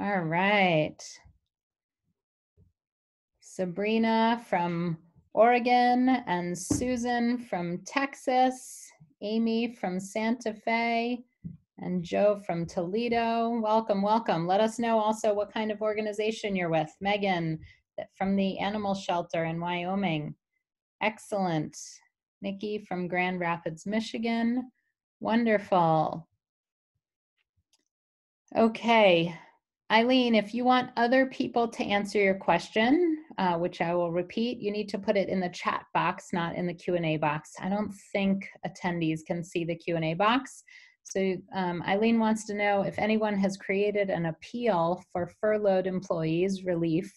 All right. Sabrina from Oregon and Susan from Texas, Amy from Santa Fe, and Joe from Toledo. Welcome, welcome. Let us know also what kind of organization you're with. Megan from the animal shelter in Wyoming. Excellent. Nikki from Grand Rapids, Michigan. Wonderful. Okay, Eileen, if you want other people to answer your question, uh, which I will repeat, you need to put it in the chat box, not in the Q&A box. I don't think attendees can see the Q&A box. So um, Eileen wants to know if anyone has created an appeal for furloughed employees relief.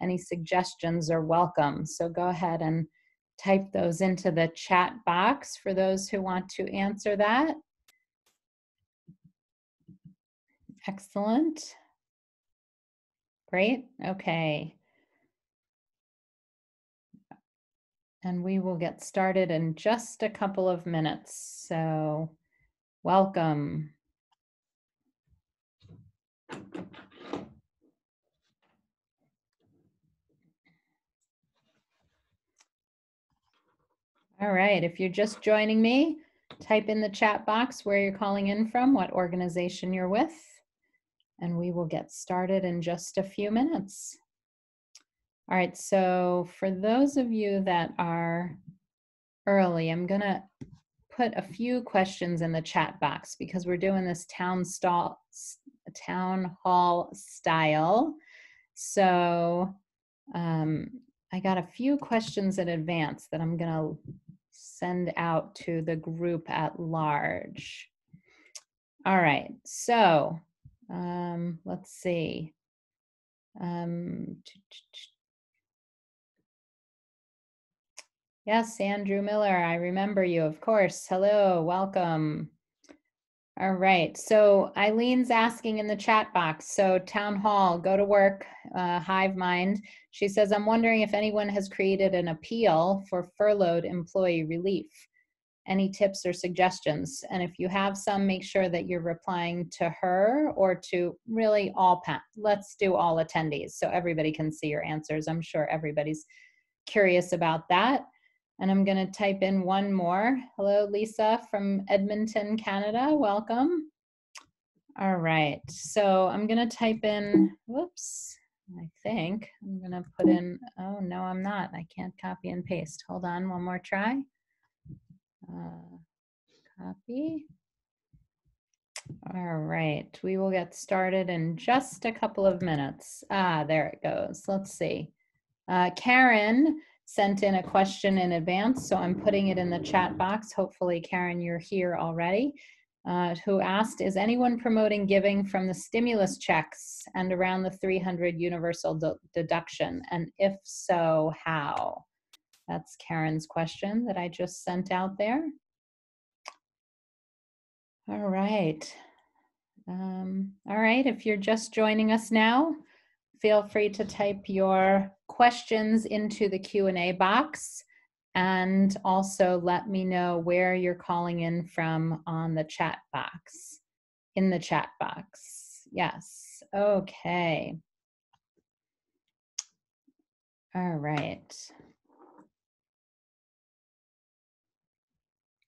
Any suggestions are welcome. So go ahead and type those into the chat box for those who want to answer that. Excellent. Great, okay. And we will get started in just a couple of minutes. So welcome. All right, if you're just joining me, type in the chat box where you're calling in from, what organization you're with and we will get started in just a few minutes. All right, so for those of you that are early, I'm gonna put a few questions in the chat box because we're doing this town stall, town hall style. So um, I got a few questions in advance that I'm gonna send out to the group at large. All right, so um, let's see. Um, yes, Andrew Miller, I remember you, of course. Hello, welcome. All right, so Eileen's asking in the chat box. So town hall, go to work, uh, Hive Mind. She says, I'm wondering if anyone has created an appeal for furloughed employee relief any tips or suggestions. And if you have some, make sure that you're replying to her or to really all, let's do all attendees so everybody can see your answers. I'm sure everybody's curious about that. And I'm gonna type in one more. Hello, Lisa from Edmonton, Canada, welcome. All right, so I'm gonna type in, whoops, I think I'm gonna put in, oh no, I'm not. I can't copy and paste. Hold on, one more try. Uh, copy. All right, we will get started in just a couple of minutes. Ah, there it goes. Let's see. Uh, Karen sent in a question in advance, so I'm putting it in the chat box. Hopefully, Karen, you're here already. Uh, who asked, is anyone promoting giving from the stimulus checks and around the 300 universal de deduction? And if so, how? That's Karen's question that I just sent out there. All right. Um, all right, if you're just joining us now, feel free to type your questions into the Q&A box and also let me know where you're calling in from on the chat box, in the chat box. Yes, okay. All right.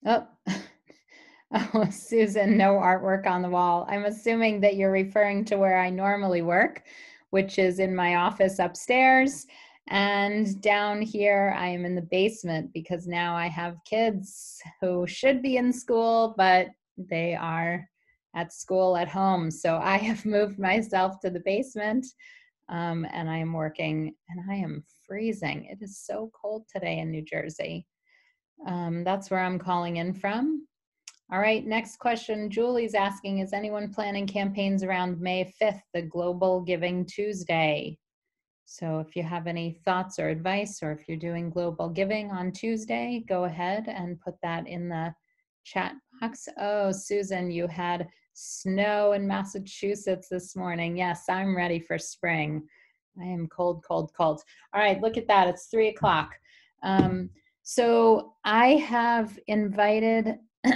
Oh, oh, Susan, no artwork on the wall. I'm assuming that you're referring to where I normally work, which is in my office upstairs. And down here, I am in the basement because now I have kids who should be in school, but they are at school at home. So I have moved myself to the basement um, and I am working and I am freezing. It is so cold today in New Jersey. Um, that's where I'm calling in from. All right, next question. Julie's asking, is anyone planning campaigns around May 5th, the Global Giving Tuesday? So if you have any thoughts or advice, or if you're doing global giving on Tuesday, go ahead and put that in the chat box. Oh, Susan, you had snow in Massachusetts this morning. Yes, I'm ready for spring. I am cold, cold, cold. All right, look at that. It's three o'clock. Um, so I have invited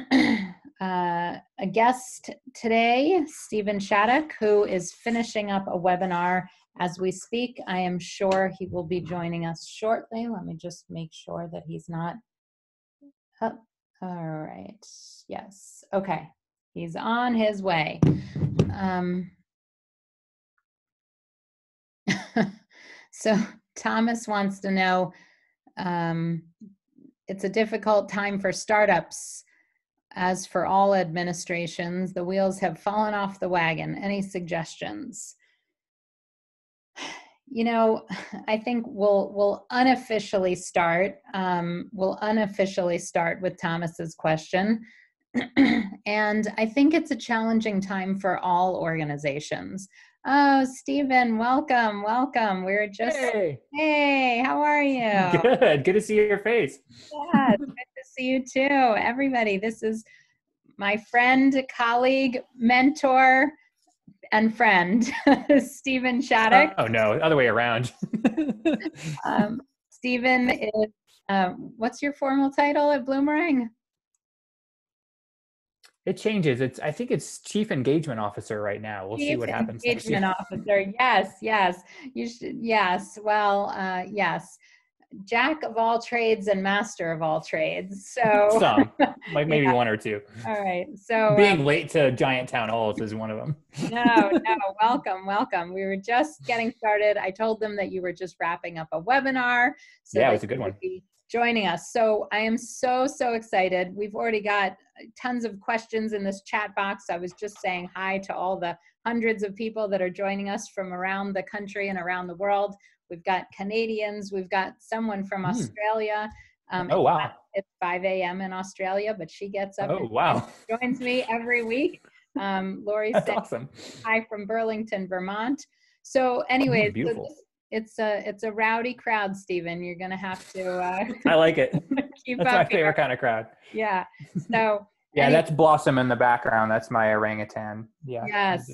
uh, a guest today, Steven Shattuck, who is finishing up a webinar as we speak. I am sure he will be joining us shortly. Let me just make sure that he's not up. All right. Yes. Okay. He's on his way. Um, so Thomas wants to know um, it's a difficult time for startups. As for all administrations, the wheels have fallen off the wagon. Any suggestions? You know, I think we'll we'll unofficially start. Um, we'll unofficially start with Thomas's question, and I think it's a challenging time for all organizations. Oh, Steven, welcome, welcome. We are just hey. hey, how are you? Good. Good to see your face. Yeah, good to see you too. Everybody, this is my friend, colleague, mentor, and friend, Steven Shattuck. Oh no, other way around. um, Steven is um, what's your formal title at Bloomerang? It changes. It's I think it's chief engagement officer right now. We'll chief see what happens. Engagement officer. Yes, yes. You should. Yes. Well, uh, yes. Jack of all trades and master of all trades. So some, like maybe yeah. one or two. All right. So being um, late to giant town halls is one of them. no, no. Welcome, welcome. We were just getting started. I told them that you were just wrapping up a webinar. So yeah, it was a good one joining us. So I am so, so excited. We've already got tons of questions in this chat box. I was just saying hi to all the hundreds of people that are joining us from around the country and around the world. We've got Canadians, we've got someone from mm. Australia. Um, oh, wow. It's 5 a.m. in Australia, but she gets up oh, wow. joins me every week. Um, Lori That's awesome. hi from Burlington, Vermont. So anyways, beautiful. So it's a it's a rowdy crowd, Steven. You're gonna have to. Uh, I like it. keep that's my favorite kind of crowd. Yeah. So. yeah, that's Blossom in the background. That's my orangutan. Yeah. Yes.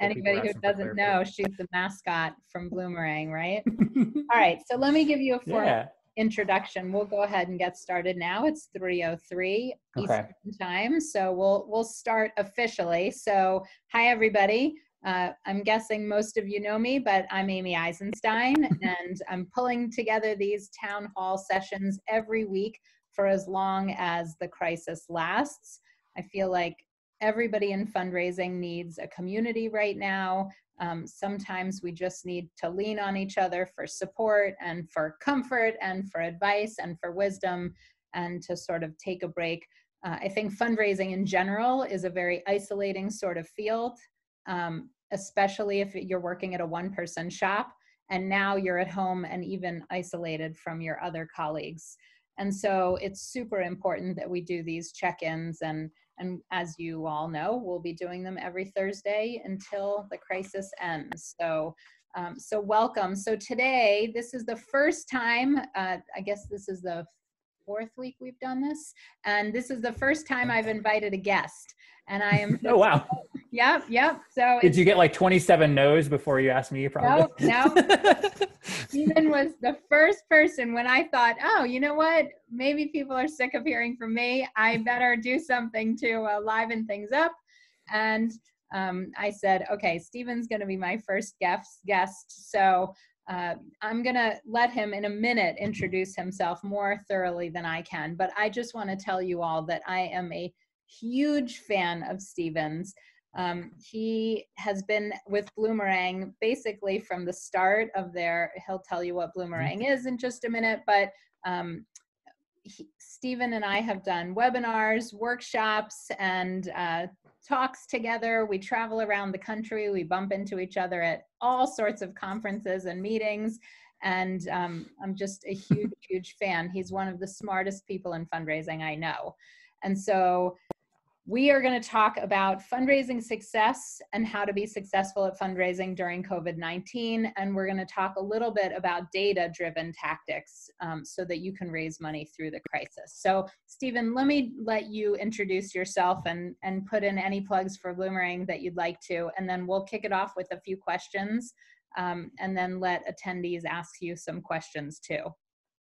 Anybody who doesn't know, she's the mascot from Bloomerang, right? All right. So let me give you a formal yeah. introduction. We'll go ahead and get started now. It's 3:03 okay. Eastern time, so we'll we'll start officially. So hi everybody. Uh, I'm guessing most of you know me, but I'm Amy Eisenstein, and I'm pulling together these town hall sessions every week for as long as the crisis lasts. I feel like everybody in fundraising needs a community right now. Um, sometimes we just need to lean on each other for support and for comfort and for advice and for wisdom and to sort of take a break. Uh, I think fundraising in general is a very isolating sort of field um, especially if you're working at a one person shop and now you're at home and even isolated from your other colleagues. And so it's super important that we do these check-ins and and as you all know, we'll be doing them every Thursday until the crisis ends. So um, so welcome. So today, this is the first time, uh, I guess this is the fourth week we've done this. And this is the first time I've invited a guest. And I am. oh, wow. Yep, yep. So did you get like 27 no's before you asked me? Probably. No, no. Steven was the first person when I thought, oh, you know what? Maybe people are sick of hearing from me. I better do something to uh, liven things up. And um, I said, okay, Steven's going to be my first guest. Guest. So uh, I'm going to let him in a minute introduce himself more thoroughly than I can. But I just want to tell you all that I am a huge fan of Stevens. Um, he has been with Bloomerang basically from the start of their, he'll tell you what Bloomerang mm-hmm. is in just a minute, but um, he, Steven and I have done webinars, workshops, and uh, talks together. We travel around the country. We bump into each other at all sorts of conferences and meetings. And um, I'm just a huge, huge fan. He's one of the smartest people in fundraising I know. And so we are going to talk about fundraising success and how to be successful at fundraising during COVID 19. And we're going to talk a little bit about data driven tactics um, so that you can raise money through the crisis. So, Steven, let me let you introduce yourself and, and put in any plugs for Bloomerang that you'd like to. And then we'll kick it off with a few questions um, and then let attendees ask you some questions too.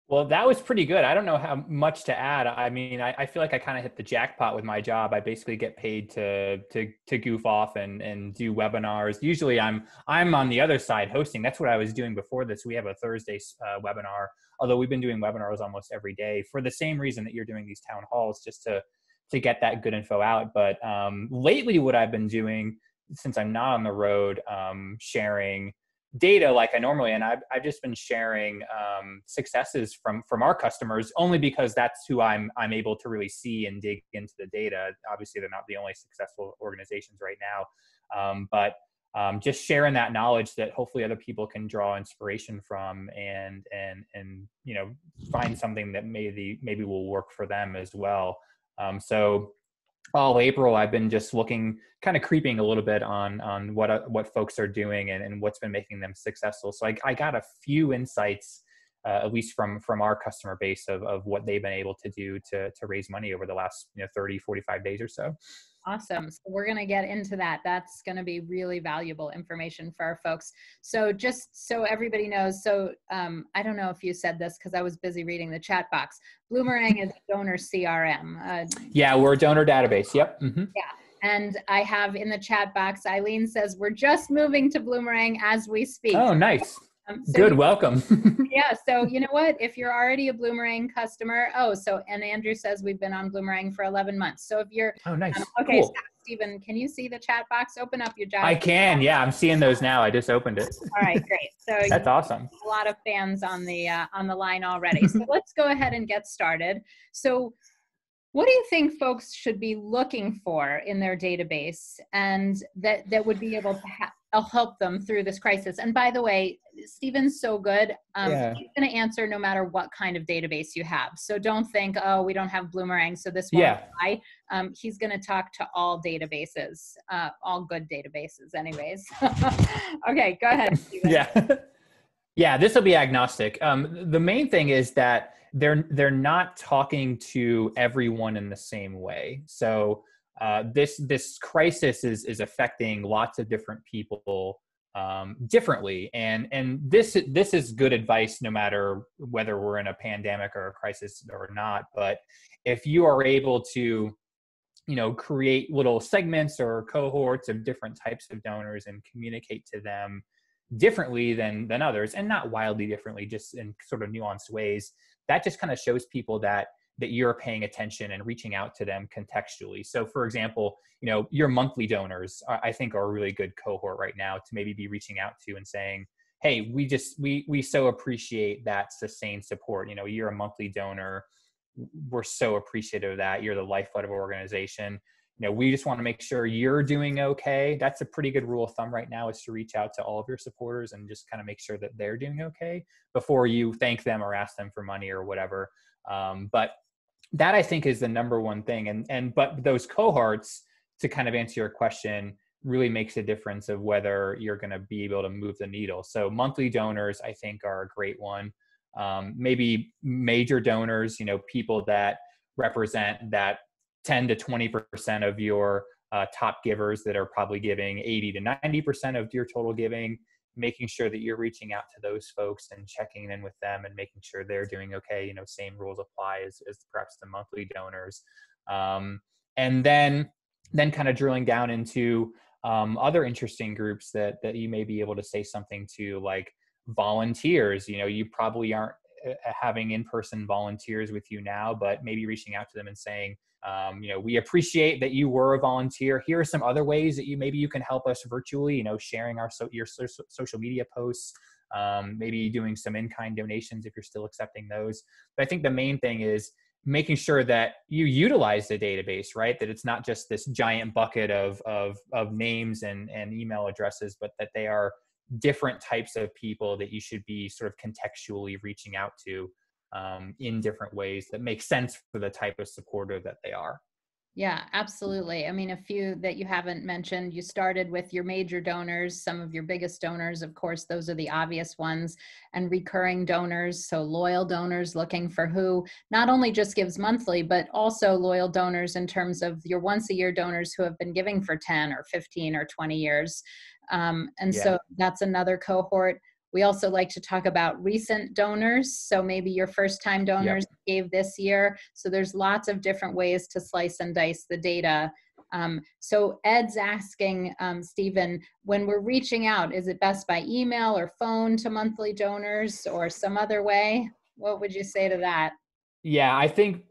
Well, that was pretty good. I don't know how much to add. I mean, I, I feel like I kind of hit the jackpot with my job. I basically get paid to to to goof off and and do webinars. Usually, I'm I'm on the other side hosting. That's what I was doing before this. We have a Thursday uh, webinar, although we've been doing webinars almost every day for the same reason that you're doing these town halls, just to to get that good info out. But um, lately, what I've been doing since I'm not on the road, um, sharing data like I normally, and I've, I've just been sharing um, successes from from our customers only because that's who I'm I'm able to really see and dig into the data. Obviously, they're not the only successful organizations right now, um, but um, just sharing that knowledge that hopefully other people can draw inspiration from and and and you know find something that maybe maybe will work for them as well. Um, so all April, I've been just looking, kind of creeping a little bit on on what uh, what folks are doing and, and what's been making them successful. So I, I got a few insights, uh, at least from from our customer base, of, of what they've been able to do to to raise money over the last you know 30, 45 days or so. Awesome. So we're going to get into that. That's going to be really valuable information for our folks. So just so everybody knows, so um, I don't know if you said this because I was busy reading the chat box. Bloomerang is donor CRM. Uh, yeah, we're a donor database. Yep. Mm-hmm. Yeah. And I have in the chat box, Eileen says, we're just moving to Bloomerang as we speak. Oh, nice. Um, so Good, welcome. yeah, so you know what? If you're already a Bloomerang customer, oh, so and Andrew says we've been on Bloomerang for 11 months. So if you're oh, nice. Um, okay, cool. Steven, can you see the chat box? Open up your job. I can. Yeah, I'm seeing those now. I just opened it. All right, great. So that's awesome. A lot of fans on the uh, on the line already. so let's go ahead and get started. So what do you think folks should be looking for in their database and that that would be able to ha- help them through this crisis and by the way Steven's so good um, yeah. he's going to answer no matter what kind of database you have so don't think oh we don't have bloomerang so this won't yeah. apply um, he's going to talk to all databases uh, all good databases anyways okay go ahead Steven. yeah yeah this will be agnostic um, the main thing is that they're they're not talking to everyone in the same way. So uh, this this crisis is is affecting lots of different people um, differently, and and this this is good advice no matter whether we're in a pandemic or a crisis or not. But if you are able to you know create little segments or cohorts of different types of donors and communicate to them differently than than others and not wildly differently just in sort of nuanced ways that just kind of shows people that that you're paying attention and reaching out to them contextually. So, for example, you know, your monthly donors, I think, are a really good cohort right now to maybe be reaching out to and saying, "Hey, we just we we so appreciate that sustained support. You know, you're a monthly donor. We're so appreciative of that. You're the lifeblood of our organization you know we just want to make sure you're doing okay that's a pretty good rule of thumb right now is to reach out to all of your supporters and just kind of make sure that they're doing okay before you thank them or ask them for money or whatever um, but that i think is the number one thing. And and but those cohorts to kind of answer your question really makes a difference of whether you're going to be able to move the needle. So monthly donors i think are a great one. Um, maybe major donors you know people that represent that 10 to 20% of your uh, top givers that are probably giving 80 to 90% of your total giving, making sure that you're reaching out to those folks and checking in with them and making sure they're doing okay. You know, same rules apply as, as perhaps the monthly donors. Um, and then, then kind of drilling down into um, other interesting groups that, that you may be able to say something to like volunteers, you know, you probably aren't uh, having in-person volunteers with you now, but maybe reaching out to them and saying, um, you know, we appreciate that you were a volunteer. Here are some other ways that you maybe you can help us virtually. You know, sharing our so, your so, social media posts, um, maybe doing some in-kind donations if you're still accepting those. But I think the main thing is making sure that you utilize the database, right? That it's not just this giant bucket of of of names and and email addresses, but that they are different types of people that you should be sort of contextually reaching out to um, in different ways that make sense for the type of supporter that they are. Yeah, absolutely. I mean, a few that you haven't mentioned, you started with your major donors, some of your biggest donors, of course, those are the obvious ones, and recurring donors. So, loyal donors looking for who not only just gives monthly, but also loyal donors in terms of your once a year donors who have been giving for 10 or 15 or 20 years. Um, and yeah. so, that's another cohort We also like to talk about recent donors. So maybe your first time donors yep. gave this year. So there's lots of different ways to slice and dice the data. Um, so Ed's asking, um, Steven, when we're reaching out, is it best by email or phone to monthly donors or some other way? What would you say to that? Yeah, I think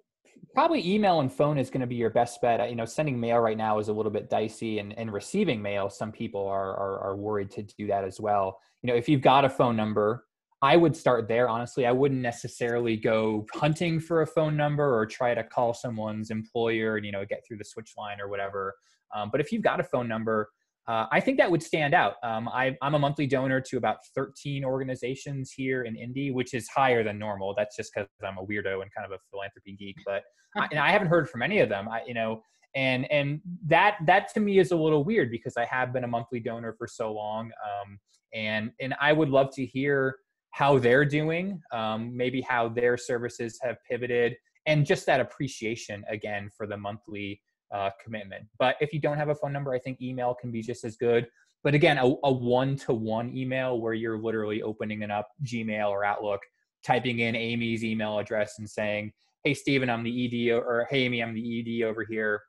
probably email and phone is going to be your best bet. You know, sending mail right now is a little bit dicey, and, and receiving mail, some people are, are, are worried to do that as well. You know, if you've got a phone number, I would start there. Honestly, I wouldn't necessarily go hunting for a phone number or try to call someone's employer and you know get through the switch line or whatever. Um, but if you've got a phone number, uh, I think that would stand out. Um, I, am a monthly donor to about 13 organizations here in Indy, which is higher than normal. That's just because I'm a weirdo and kind of a philanthropy geek. But I, and I haven't heard from any of them. I, you know, and and that that to me is a little weird because I have been a monthly donor for so long. Um, and and I would love to hear how they're doing, um, maybe how their services have pivoted, and just that appreciation again for the monthly uh, commitment. But if you don't have a phone number, I think email can be just as good. But again, a, a one-to-one email where you're literally opening it up Gmail or Outlook, typing in Amy's email address and saying, "Hey, Steven, I'm the ED," or "Hey, Amy, I'm the ED over here.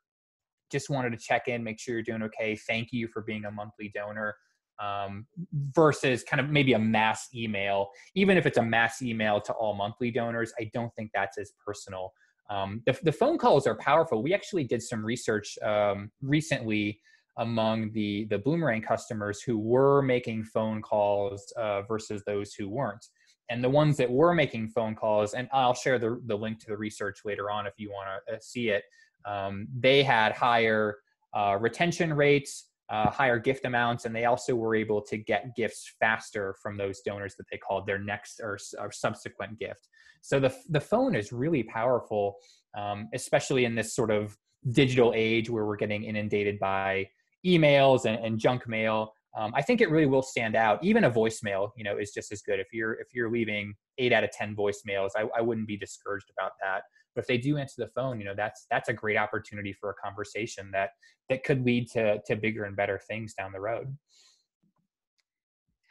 Just wanted to check in, make sure you're doing okay. Thank you for being a monthly donor." Um, versus kind of maybe a mass email. Even if it's a mass email to all monthly donors, I don't think that's as personal. Um, the, the, phone calls are powerful. We actually did some research um, recently among the the Bloomerang customers who were making phone calls uh, versus those who weren't. And the ones that were making phone calls, and I'll share the, the link to the research later on if you want to uh, see it. Um, they had higher uh, retention rates, uh, higher gift amounts, and they also were able to get gifts faster from those donors that they called their next or, or subsequent gift. So the the phone is really powerful, um, especially in this sort of digital age where we're getting inundated by emails and, and junk mail. Um, I think it really will stand out. Even a voicemail, you know, is just as good. If you're if you're leaving eight out of ten voicemails, I, I wouldn't be discouraged about that. But if they do answer the phone, you know, that's that's a great opportunity for a conversation that that could lead to to bigger and better things down the road.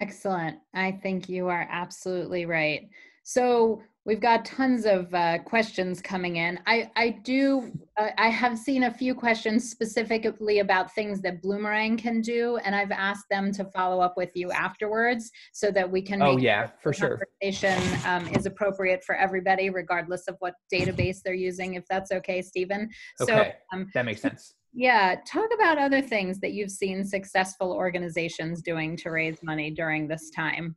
Excellent. I think you are absolutely right. So We've got tons of uh, questions coming in. I, I do, uh, I have seen a few questions specifically about things that Bloomerang can do, and I've asked them to follow up with you afterwards so that we can oh, yeah, for sure. conversation um, is appropriate for everybody, regardless of what database they're using, if that's okay, Steven. Okay, so, um, that makes sense. Yeah, talk about other things that you've seen successful organizations doing to raise money during this time.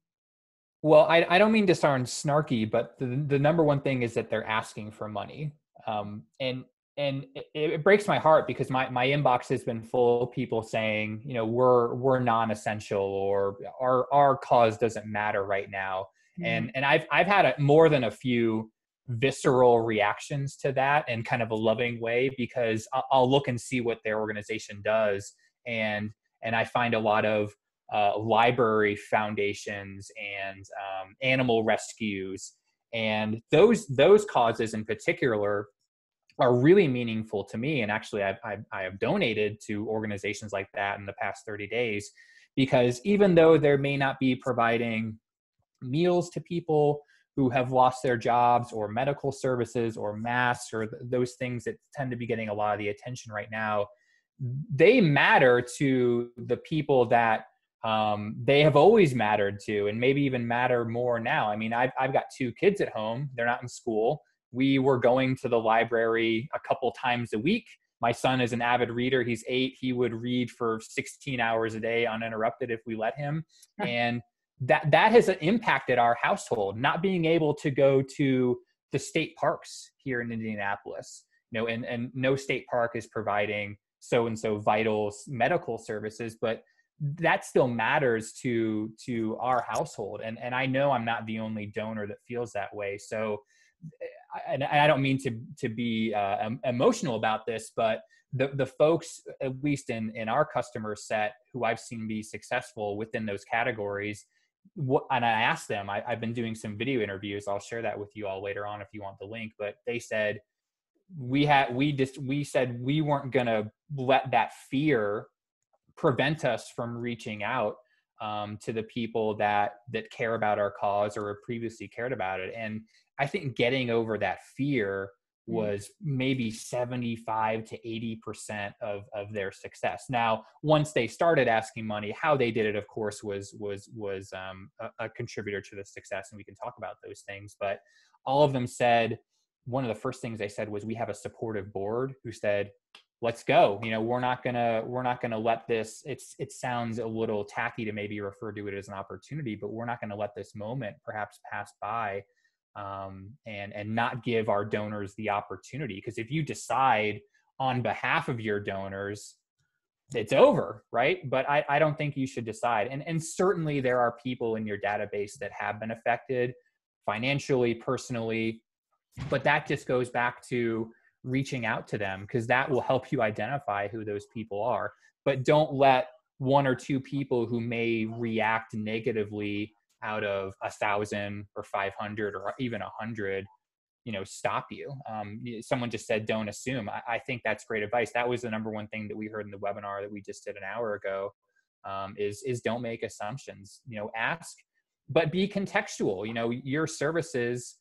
Well, I, I don't mean to sound snarky, but the, the number one thing is that they're asking for money. Um, and and it, it, breaks my heart because my, my inbox has been full of people saying, you know, we're we're non-essential or our our cause doesn't matter right now. Mm-hmm. And and I've I've had a, more than a few visceral reactions to that in kind of a loving way because I'll, I'll look and see what their organization does and and I find a lot of uh, library foundations and um, animal rescues. And those those causes in particular are really meaningful to me. And actually I've, I've, I have donated to organizations like that in the past 30 days because even though there may not be providing meals to people who have lost their jobs or medical services or masks or th- those things that tend to be getting a lot of the attention right now they matter to the people that um, they have always mattered to and maybe even matter more now. I mean, I've, I've got two kids at home, they're not in school. We were going to the library a couple times a week. My son is an avid reader. He's eight. He would read for 16 hours a day uninterrupted if we let him. and that that has impacted our household, not being able to go to the state parks here in Indianapolis. You know, and, and no state park is providing so and so vital medical services, but that still matters to to our household. And and i know i'm not the only donor that feels that way. So and i don't mean to to be uh, emotional about this but the the folks at least in in our customer set who i've seen be successful within those categories what and i asked them I, i've been doing some video interviews. I'll share that with you all later on if you want the link. But they said we had we just we said we weren't going to let that fear prevent us from reaching out um, to the people that that care about our cause or previously cared about it. And I think getting over that fear mm. was maybe 75 to 80 percent of of their success now once they started asking money how they did it of course was was was um, a, a, contributor to the success and we can talk about those things but all of them said one of the first things they said was we have a supportive board who said let's go. You know we're not gonna we're not gonna let this it's it sounds a little tacky to maybe refer to it as an opportunity but we're not gonna let this moment perhaps pass by um, and and not give our donors the opportunity. Because if you decide on behalf of your donors it's over right? But I, I don't think you should decide. And and certainly there are people in your database that have been affected financially personally but that just goes back to reaching out to them because that will help you identify who those people are. But don't let one or two people who may react negatively out of a thousand or 500 or even a hundred you know stop you. Um, someone just said don't assume. I, I, think that's great advice. That was the number one thing that we heard in the webinar that we just did an hour ago um, is is don't make assumptions. You know ask but be contextual. You know your services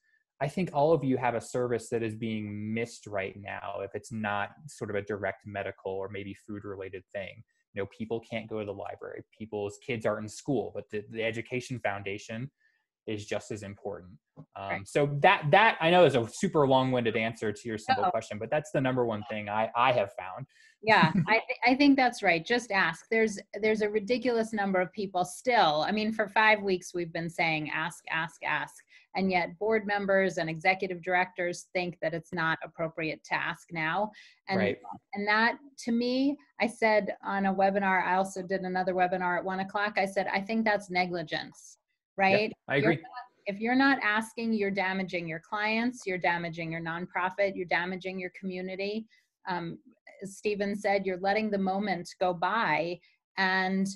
i think all of you have a service that is being missed right now if it's not sort of a direct medical or maybe food related thing. You know people can't go to the library. People's kids aren't in school but the, the education foundation is just as important. Um, right. so that that i know is a super long-winded answer to your simple Uh-oh. question but that's the number one thing i i have found. Yeah I, th- I think that's right. Just ask. There's there's a ridiculous number of people still i mean for five weeks we've been saying ask ask ask and yet board members and executive directors think that it's not appropriate to ask now. And right. and that to me i said on a webinar i also did another webinar at one o'clock i said i think that's negligence right? I agree you're not, if you're not asking you're damaging your clients you're damaging your nonprofit you're damaging your community. Um, steven said you're letting the moment go by. And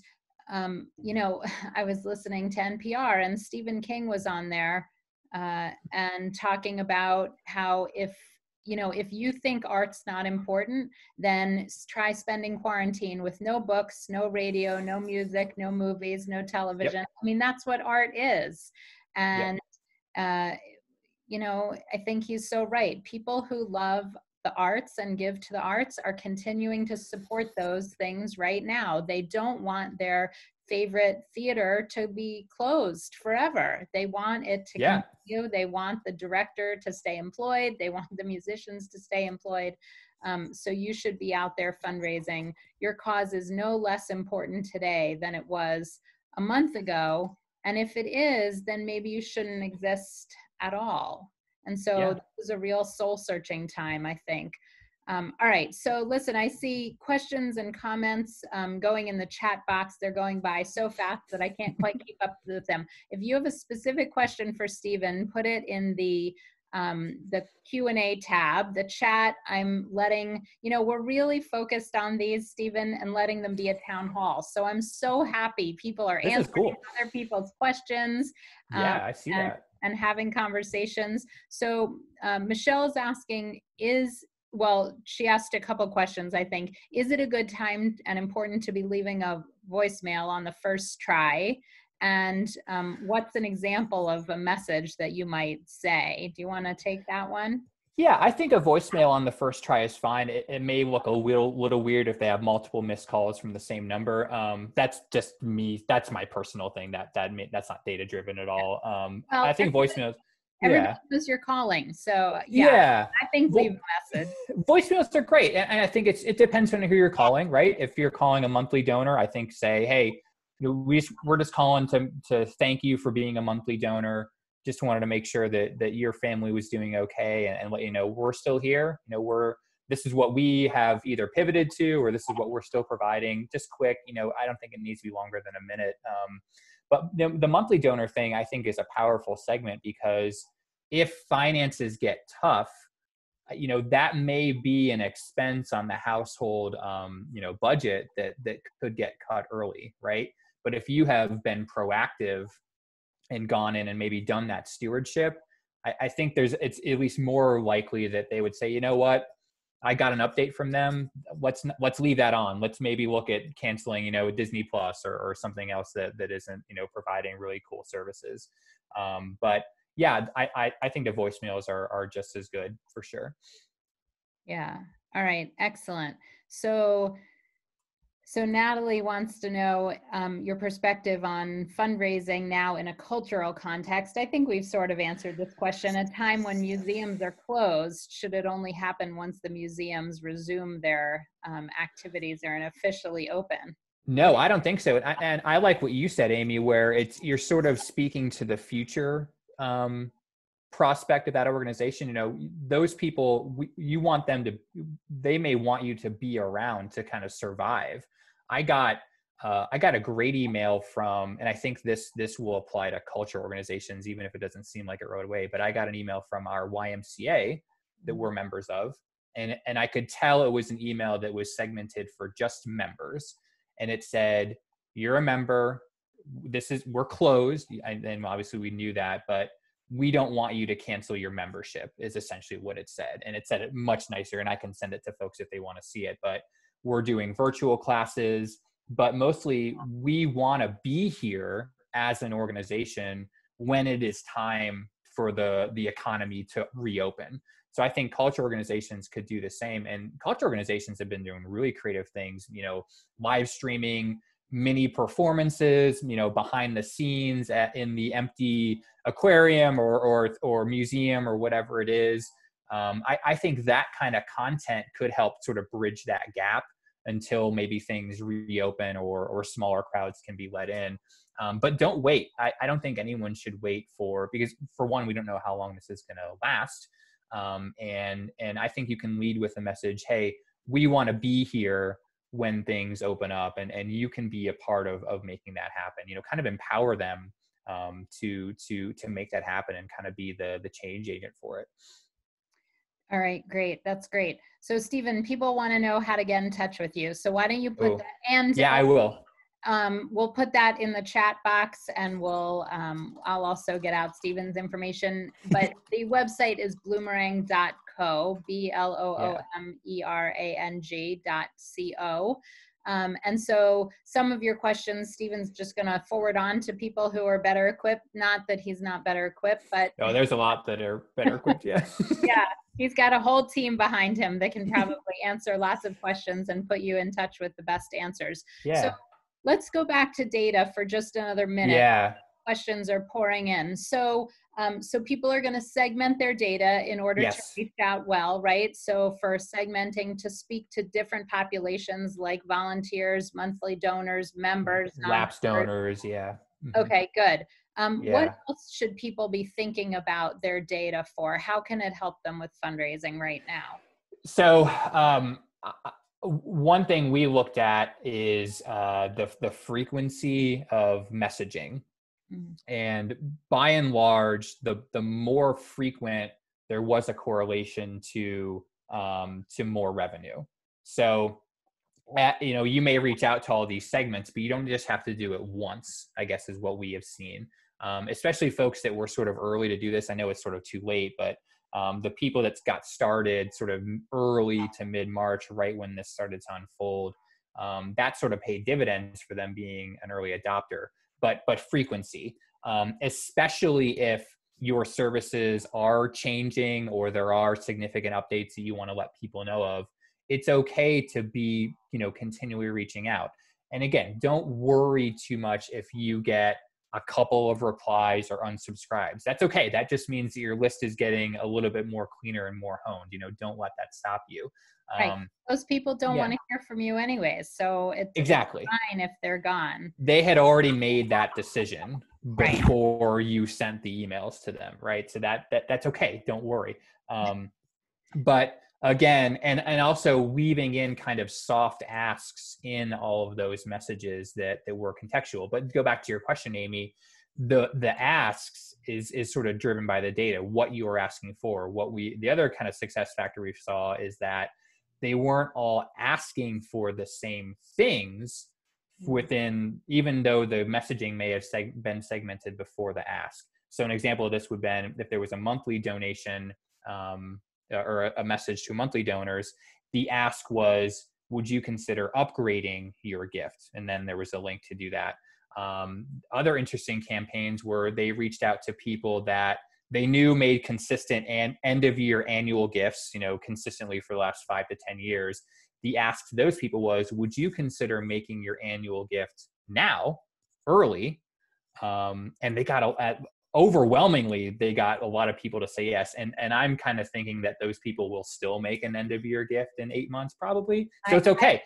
um, you know, I was listening to NPR and Stephen King was on there uh, and talking about how if you know if you think art's not important then try spending quarantine with no books no radio no music no movies no television yep. i mean that's what art is and yep. uh, you know i think he's so right people who love the arts and give to the arts are continuing to support those things right now. They don't want their favorite theater to be closed forever. They want it to yeah. continue. They want the director to stay employed. They want the musicians to stay employed. Um, so you should be out there fundraising. Your cause is no less important today than it was a month ago. And if it is, then maybe you shouldn't exist at all. And so yeah. this is a real soul searching time, I think. Um, all right, so listen, I see questions and comments um, going in the chat box. They're going by so fast that I can't quite keep up with them. If you have a specific question for Steven, put it in the um, the Q&A tab. The chat, I'm letting, you know, we're really focused on these, Steven, and letting them be a town hall. So I'm so happy people are this answering cool. other people's questions. Yeah, um, I see and, that. And having conversations. So um, Michelle's asking, is well, she asked a couple questions, I think. Is it a good time and important to be leaving a voicemail on the first try? And um, what's an example of a message that you might say? Do you want to take that one? Yeah, I think a voicemail on the first try is fine. It, it may look a little little weird if they have multiple missed calls from the same number. Um, that's just me. That's my personal thing. That that that's not data driven at all. Um, well, I think voicemails everybody yeah. knows you're calling. So yeah, yeah. I think leave a message. Voicemails are great, and I think it's it depends on who you're calling, right? If you're calling a monthly donor, I think say, hey, we just, we're just calling to to thank you for being a monthly donor. Just wanted to make sure that that your family was doing okay, and, and let you know we're still here. You know, we're this is what we have either pivoted to, or this is what we're still providing. Just quick, you know, I don't think it needs to be longer than a minute. Um, but the, the monthly donor thing, I think, is a powerful segment because if finances get tough, uh, you know that may be an expense on the household um, you know budget that that could get cut early right? But if you have been proactive and gone in and maybe done that stewardship I, I, think there's it's at least more likely that they would say you know what I got an update from them. Let's let's leave that on. Let's maybe look at canceling, you know, Disney Plus or, or something else that that isn't, you know, providing really cool services. Um, but yeah, I, I I think the voicemails are are just as good for sure. Yeah. All right. Excellent. So so Natalie wants to know um, your perspective on fundraising now in a cultural context. I think we've sort of answered this question. A time when museums are closed, should it only happen once the museums resume their um, activities or are officially open? No, I don't think so. And I, and I, like what you said, Amy, where it's you're sort of speaking to the future um, prospect of that organization. You know, those people, we, you want them to, they may want you to be around to kind of survive I got uh, I got a great email from, and I think this this will apply to culture organizations, even if it doesn't seem like it right away. But I got an email from our YMCA that we're members of, and and I could tell it was an email that was segmented for just members, and it said, "You're a member. This is we're closed." And then obviously we knew that, but we don't want you to cancel your membership is essentially what it said and it said it much nicer and i can send it to folks if they want to see it but we're doing virtual classes, but mostly we want to be here as an organization when it is time for the the economy to reopen. So I think culture organizations could do the same, and culture organizations have been doing really creative things. You know, live streaming mini performances. You know, behind the scenes at, in the empty aquarium or or or museum or whatever it is. Um, I, I think that kind of content could help sort of bridge that gap until maybe things reopen or, or smaller crowds can be let in. Um, but don't wait. I, I, don't think anyone should wait for because for one, we don't know how long this is going to last, um, and and I think you can lead with a message. Hey, we want to be here when things open up, and and you can be a part of of making that happen. You know, kind of empower them um, to to to make that happen and kind of be the the change agent for it. All right, great. That's great. So, Steven, people want to know how to get in touch with you. So, why don't you put oh, that? And yeah, I will. Um, we'll put that in the chat box, and we'll. Um, I'll also get out Steven's information. But the website is bloomerang.co, b l o o m e r a n g dot c o. Um, and so some of your questions, Steven's just going to forward on to people who are better equipped. Not that he's not better equipped, but. Oh, there's a lot that are better equipped, yeah. yeah, he's got a whole team behind him that can probably answer lots of questions and put you in touch with the best answers. Yeah. So let's go back to data for just another minute. Yeah. Questions are pouring in. So um, so people are going to segment their data in order yes. to reach out well, right? So for segmenting to speak to different populations like volunteers, monthly donors, members, lapse donors, yeah. Mm-hmm. Okay, good. Um, yeah. What else should people be thinking about their data for? How can it help them with fundraising right now? So um, one thing we looked at is uh, the the frequency of messaging. Mm. And by and large, the the more frequent there was a correlation to um, to more revenue. So, at, you know, you may reach out to all these segments, but you don't just have to do it once. I guess is what we have seen, um, especially folks that were sort of early to do this. I know it's sort of too late, but um, the people that got started sort of early to mid March, right when this started to unfold, um, that sort of paid dividends for them being an early adopter but but frequency, um, especially if your services are changing or there are significant updates that you want to let people know of. It's okay to be you know continually reaching out. And again, don't worry too much if you get a couple of replies or unsubscribes. That's okay. That just means that your list is getting a little bit more cleaner and more honed. You know, don't let that stop you. Right. Um, Those people don't yeah. want to hear from you anyways. So it's exactly fine if they're gone. They had already made that decision before right. you sent the emails to them, right? So that, that that's okay. Don't worry. Um, but again, and and also weaving in kind of soft asks in all of those messages that that were contextual. But go back to your question, Amy. The the asks is is sort of driven by the data, what you are asking for. What we the other kind of success factor we saw is that they weren't all asking for the same things mm-hmm. within even though the messaging may have seg- been segmented before the ask so an example of this would have been if there was a monthly donation um, or a, a message to monthly donors, the ask was, would you consider upgrading your gift? And then there was a link to do that. Um, other interesting campaigns were they reached out to people that they knew made consistent and end of year annual gifts, you know, consistently for the last five to 10 years. The ask to those people was, would you consider making your annual gift now, early? Um, and they got a, overwhelmingly they got a lot of people to say yes and and i'm kind of thinking that those people will still make an end of year gift in eight months probably. So it's okay.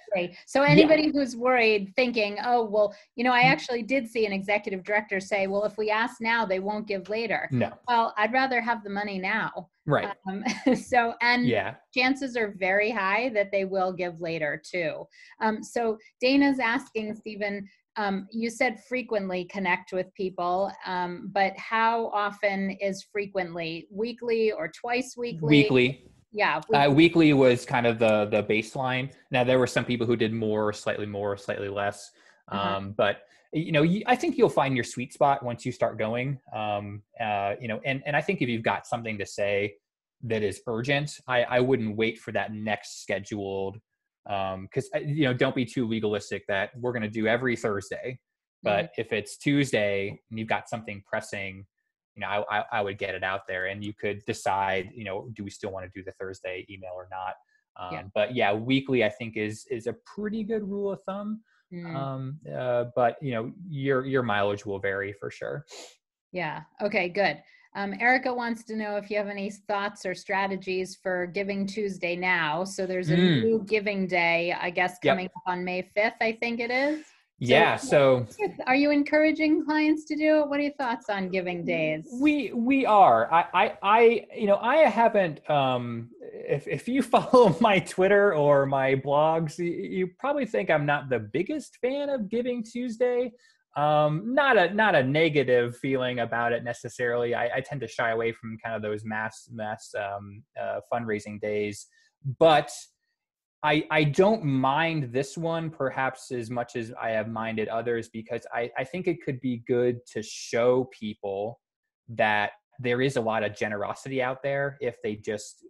so anybody yeah. who's worried thinking oh well you know i mm. actually did see an executive director say well if we ask now they won't give later. No. Well i'd rather have the money now. Right. Um, so and yeah. chances are very high that they will give later too. Um, so dana's asking steven um, you said frequently connect with people, um, but how often is frequently? Weekly or twice weekly? Weekly. Yeah. Weekly. Uh, weekly was kind of the the baseline. Now there were some people who did more, slightly more, slightly less. Uh-huh. Um, but you know, I think you'll find your sweet spot once you start going. Um, uh, you know, and and I think if you've got something to say that is urgent, I, I wouldn't wait for that next scheduled because um, you know don't be too legalistic that we're going to do every thursday but mm-hmm. if it's tuesday and you've got something pressing you know I, I, I would get it out there and you could decide you know do we still want to do the thursday email or not um, yeah. but yeah weekly i think is is a pretty good rule of thumb mm. um, uh, but you know your your mileage will vary for sure yeah okay good um, Erica wants to know if you have any thoughts or strategies for Giving Tuesday now. So there's a mm. new Giving Day, I guess, coming yep. up on May 5th, I think it is. So, yeah. So, are you encouraging clients to do it? What are your thoughts on giving days? We we are. I I, I you know I haven't. Um, if if you follow my Twitter or my blogs, you, you probably think I'm not the biggest fan of Giving Tuesday um, not a not a negative feeling about it necessarily. I, I tend to shy away from kind of those mass mass um, uh, fundraising days, but I I don't mind this one perhaps as much as I have minded others because I I think it could be good to show people that there is a lot of generosity out there if they just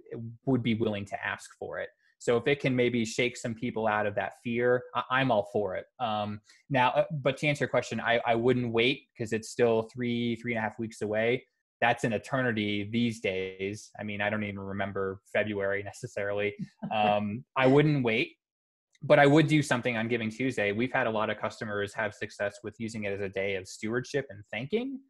would be willing to ask for it. So if it can maybe shake some people out of that fear, I- am all for it. Um, now, uh, but to answer your question, I, I wouldn't wait because it's still three, three and a half weeks away. That's an eternity these days. I mean, I don't even remember February necessarily. Um, I wouldn't wait, but I would do something on Giving Tuesday. We've had a lot of customers have success with using it as a day of stewardship and thanking.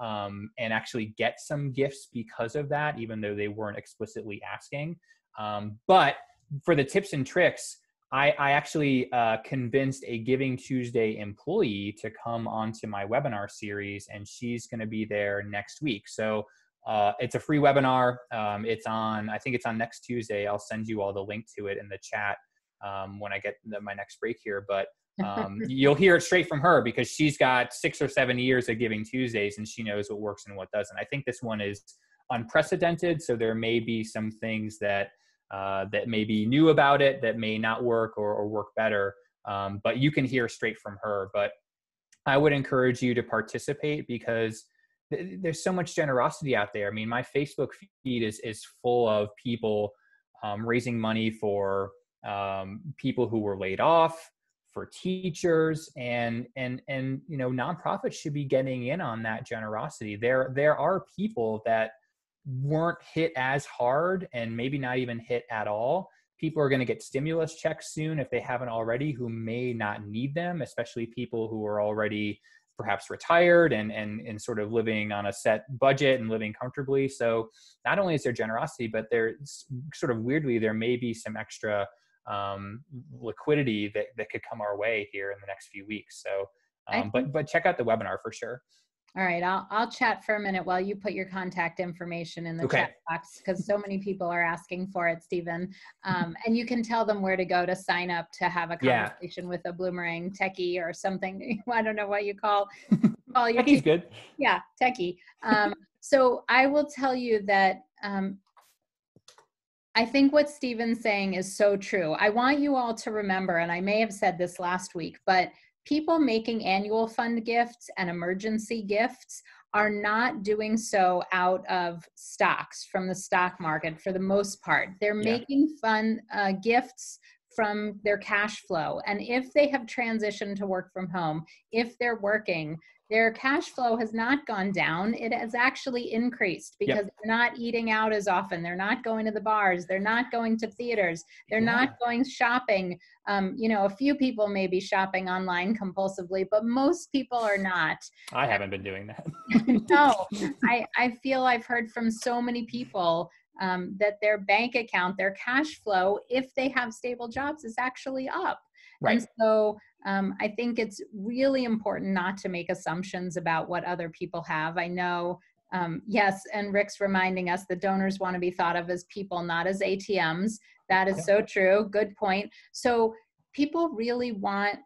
Um, and actually get some gifts because of that, even though they weren't explicitly asking. Um, but for the tips and tricks, I, I actually uh, convinced a Giving Tuesday employee to come onto my webinar series, and she's going to be there next week. So uh, it's a free webinar. Um, it's on, I think it's on next Tuesday. I'll send you all the link to it in the chat um, when I get the, my next break here. But um, you'll hear it straight from her because she's got six or seven years of Giving Tuesdays and she knows what works and what doesn't. I think this one is unprecedented. So there may be some things that uh, that maybe knew about it that may not work or, or work better. Um, but you can hear straight from her. But I would encourage you to participate because th- there's so much generosity out there. I mean, my Facebook feed is is full of people um, raising money for um, people who were laid off, for teachers, and and and you know, nonprofits should be getting in on that generosity. There there are people that weren't hit as hard and maybe not even hit at all. People are going to get stimulus checks soon if they haven't already, who may not need them, especially people who are already perhaps retired and, and, and sort of living on a set budget and living comfortably. So not only is there generosity, but there's sort of weirdly, there may be some extra um, liquidity that, that could come our way here in the next few weeks. So, um, but, but check out the webinar for sure. All right, I'll I'll chat for a minute while you put your contact information in the okay. chat box because so many people are asking for it, Steven. Um, and you can tell them where to go to sign up to have a conversation yeah. with a bloomerang techie or something. I don't know what you call. call your Techie's good. Yeah, techie. Um, so I will tell you that um, I think what Steven's saying is so true. I want you all to remember, and I may have said this last week, but people making annual fund gifts and emergency gifts are not doing so out of stocks from the stock market for the most part. They're yeah. making fun uh, gifts from their cash flow. And if they have transitioned to work from home, if they're working, their cash flow has not gone down. It has actually increased because yep. they're not eating out as often. They're not going to the bars. They're not going to theaters. They're yeah. not going shopping. Um, you know, a few people may be shopping online compulsively, but most people are not. I haven't been doing that. no, I, I feel I've heard from so many people um, that their bank account, their cash flow, if they have stable jobs, is actually up. Right. And so um, I think it's really important not to make assumptions about what other people have. I know, um, yes, and Rick's reminding us the donors want to be thought of as people, not as ATMs. That is so true. Good point. So people really want,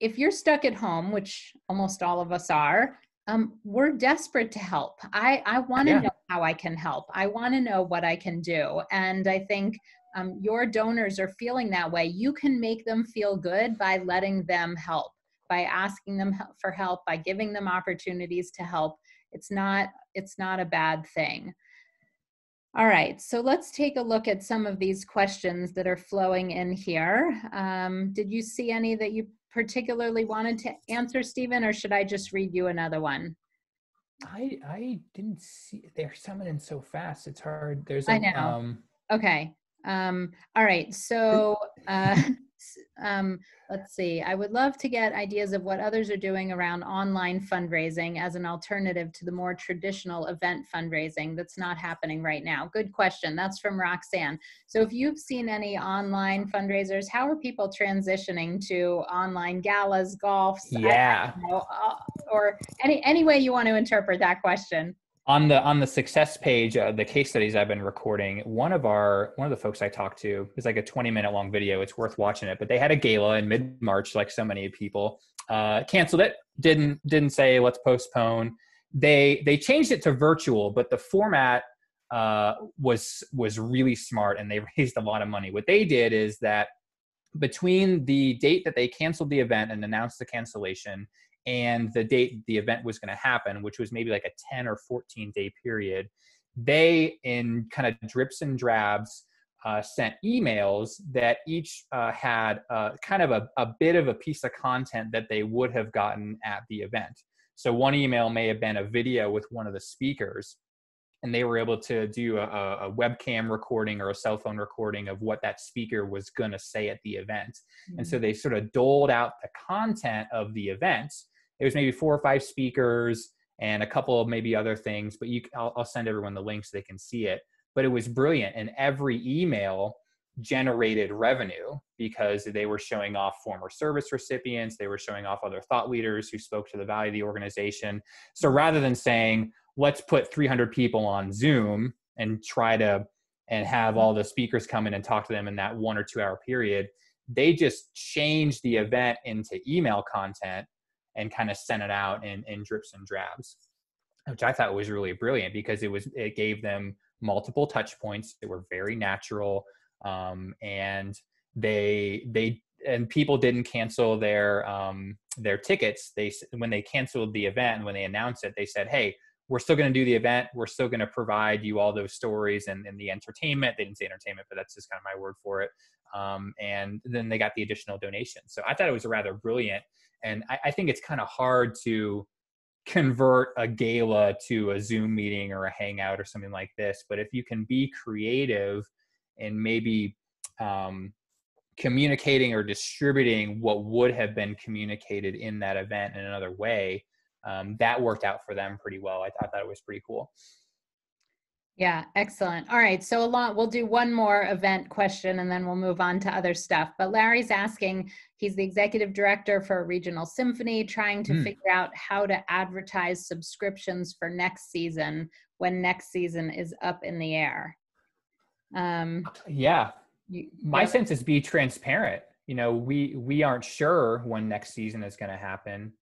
if you're stuck at home, which almost all of us are, um, we're desperate to help. I, I want to yeah. know how I can help. I want to know what I can do. And I think um, your donors are feeling that way. You can make them feel good by letting them help, by asking them for help, by giving them opportunities to help. It's not, it's not a bad thing. All right, so let's take a look at some of these questions that are flowing in here. Um, did you see any that you particularly wanted to answer, Steven, or should I just read you another one? I I didn't see. They're summoning so fast. It's hard. There's a, I know. Um, okay. Um, all right. So uh, um, let's see. I would love to get ideas of what others are doing around online fundraising as an alternative to the more traditional event fundraising that's not happening right now. Good question. That's from Roxanne. So if you've seen any online fundraisers, how are people transitioning to online galas, golfs? Yeah. Know, uh, or any any way you want to interpret that question on the on the success page uh, the case studies i've been recording one of our one of the folks i talked to is like a 20 minute long video it's worth watching it but they had a gala in mid-march like so many people uh, canceled it didn't didn't say let's postpone. They they changed it to virtual but the format uh, was was really smart and they raised a lot of money. What they did is that between the date that they canceled the event and announced the cancellation and the date the event was going to happen, which was maybe like a 10 or 14 day period, they, in kind of drips and drabs, uh, sent emails that each uh, had uh, kind of a, a bit of a piece of content that they would have gotten at the event. So one email may have been a video with one of the speakers, and they were able to do a, a, webcam recording or a cell phone recording of what that speaker was going to say at the event. Mm-hmm. And so mm-hmm. they sort of doled out the content of the event it was maybe four or five speakers and a couple of maybe other things but you I'll, I'll send everyone the link so they can see it. But it was brilliant and every email generated revenue because they were showing off former service recipients they were showing off other thought leaders who spoke to the value of the organization. So rather than saying let's put 300 people on zoom and try to and have all the speakers come in and talk to them in that one or two hour period they just changed the event into email content and kind of sent it out in, in drips and drabs, which I thought was really brilliant because it was it gave them multiple touch points. that were very natural, um, and they they and people didn't cancel their um, their tickets. They when they canceled the event and when they announced it, they said, "Hey, we're still going to do the event. We're still going to provide you all those stories and, and the entertainment. They didn't say entertainment, but that's just kind of my word for it. Um, and then they got the additional donation. So I thought it was rather brilliant. And I, I think it's kind of hard to convert a gala to a Zoom meeting or a hangout or something like this. But if you can be creative and maybe um, communicating or distributing what would have been communicated in that event in another way, um, that worked out for them pretty well. I thought that it was pretty cool. Yeah, excellent. All right, so along we'll do one more event question and then we'll move on to other stuff. But Larry's asking, he's the executive director for a regional symphony, trying to mm. figure out how to advertise subscriptions for next season when next season is up in the air. Um, yeah, you, my sense is be transparent. You know, we we aren't sure when next season is going to happen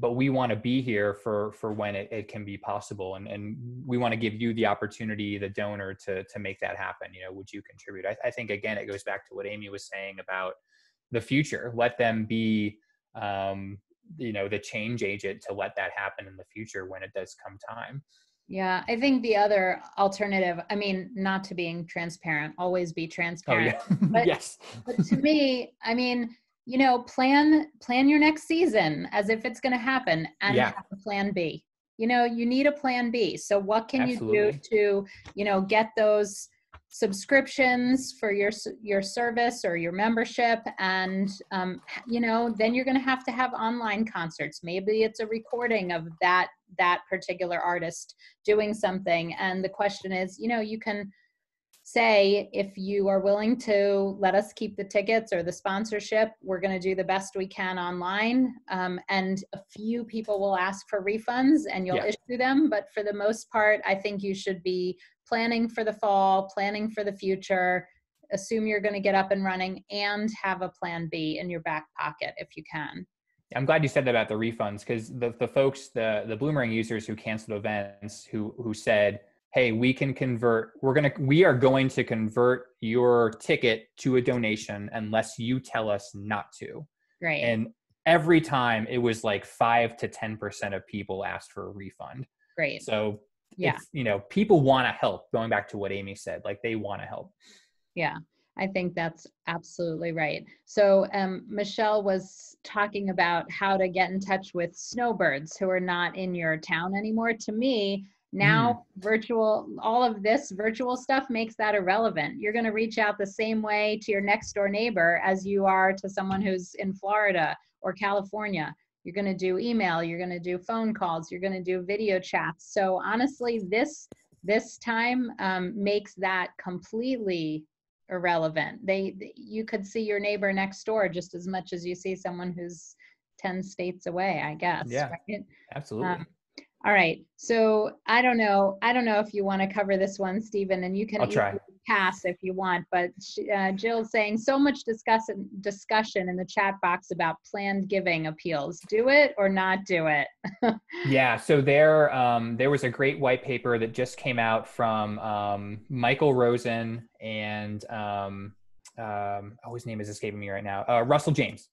but we want to be here for for when it, it can be possible and and we want to give you the opportunity the donor to to make that happen you know would you contribute? I, I think again it goes back to what amy was saying about the future. Let them be um, you know the change agent to let that happen in the future when it does come time. Yeah i think the other alternative i mean not to being transparent always be transparent oh, yeah. but, yes. but to me i mean you know plan plan your next season as if it's going to happen and Yeah. have a plan b. You know you need a plan b. So what can you do to you know get those subscriptions for your your service or your membership? And um, you know then you're going to have to have online concerts. Maybe it's a recording of that that particular artist doing something. And the question is you know you can say if you are willing to let us keep the tickets or the sponsorship we're going to do the best we can online. Um, and a few people will ask for refunds and you'll Yeah. issue them. But for the most part i think you should be planning for the fall planning for the future. Assume you're going to get up and running and have a plan b in your back pocket if you can. I'm glad you said that about the refunds because the, the folks, the the Bloomerang users who canceled events, who who said, "Hey, we can convert. We're gonna, we are going to convert your ticket to a donation unless you tell us not to." right And every time it was like five to ten percent of people asked for a refund. great So Yeah. you know, people want to help. Going back to what Amy said, like they want to help. Yeah, I think that's absolutely right. So um, Michelle was talking about how to get in touch with snowbirds who are not in your town anymore. To me, now virtual, all of this virtual stuff makes that irrelevant. You're going to reach out the same way to your next door neighbor as you are to someone who's in Florida or California. You're going to do email, you're going to do phone calls, you're going to do video chats. So honestly, this this time um, makes that completely irrelevant. They, th- you could see your neighbor next door just as much as you see someone who's 10 states away, I guess. Yeah. right? Absolutely. Um, all right. So I don't know. I don't know if you want to cover this one, Steven, and you can try. pass if you want. But uh, Jill's saying so much discussion discussion in the chat box about planned giving appeals. Do it or not do it. Yeah, so there um, there was a great white paper that just came out from um, Michael Rosen and um, um, oh, his name is escaping me right now. Uh, Russell James.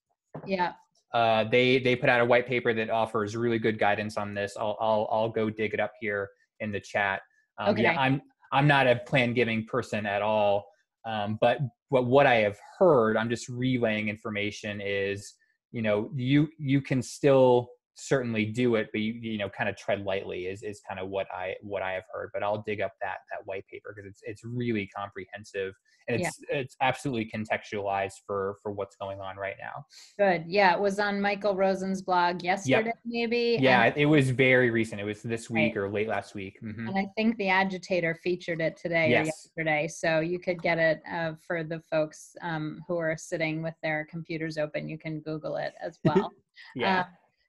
yeah. Uh, they they put out a white paper that offers really good guidance on this. I'll I'll, I'll go dig it up here in the chat. Um, Okay. Yeah, I'm I'm not a plan giving person at all. Um, but what what I have heard, I'm just relaying information is you know you you can still certainly do it, but you you know kind of tread lightly is is kind of what I what I have heard. But I'll dig up that that white paper because it's it's really comprehensive and Yeah. it's it's absolutely contextualized for for what's going on right now. Good. Yeah. It was on Michael Rosen's blog yesterday, maybe. Yeah, and- it was very recent. It was this week Right. or late last week. hmm And I think the agitator featured it today or yesterday. So you could get it uh, for the folks um, who are sitting with their computers open. You can Google it as well. Yeah. Uh,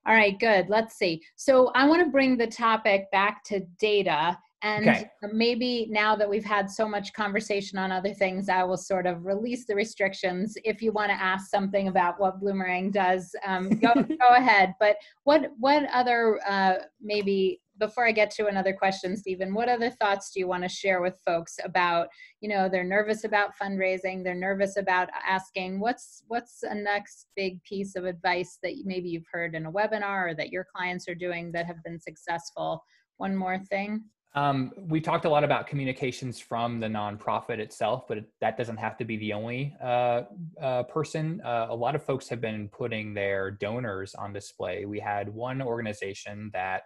all right, good. Let's see. So I want to bring the topic back to data. And Okay. maybe now that we've had so much conversation on other things, I will sort of release the restrictions. If you want to ask something about what Bloomerang does, um, go, go ahead. But what what other uh, maybe before I get to another question, Steven, what other thoughts do you want to share with folks about, you know, they're nervous about fundraising, they're nervous about asking, what's what's a next big piece of advice that maybe you've heard in a webinar or that your clients are doing that have been successful? One more thing. Um, we talked a lot about communications from the nonprofit itself, but that doesn't have to be the only uh, uh, person. Uh, a lot of folks have been putting their donors on display. We had one organization that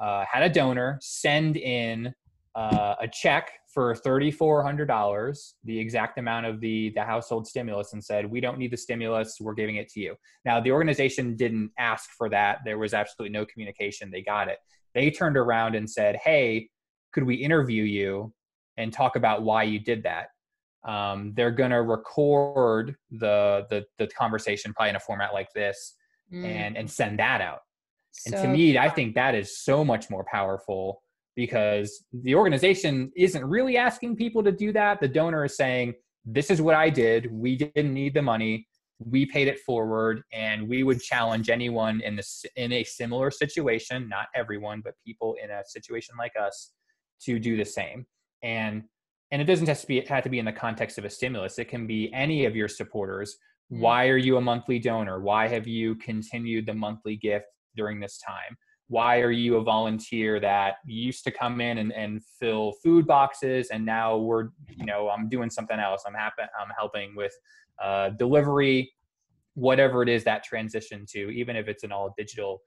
uh, had a donor send in uh, a check for $3,400, the exact amount of the, the household stimulus, and said, We don't need the stimulus, we're giving it to you. Now, the organization didn't ask for that. There was absolutely no communication. They got it. They turned around and said, Hey, could we interview you and talk about why you did that? Um, they're going to record the, the the conversation probably in a format like this Mm, and and send that out. And to me, I think that is so much more powerful because the organization isn't really asking people to do that. The donor is saying, "This is what I did. We didn't need the money. We paid it forward, and we would challenge anyone in this in a similar situation, not everyone, but people in a situation like us, to do the same." And and it doesn't have to be have to be in the context of a stimulus. It can be any of your supporters Mm. Why are you a monthly donor? Why have you continued the monthly gift during this time? Why are you a volunteer that used to come in and, and fill food boxes and now we're, you know, I'm doing something else. I'm happy, I'm helping with uh, delivery, whatever it is that transition to, even if it's an all digital,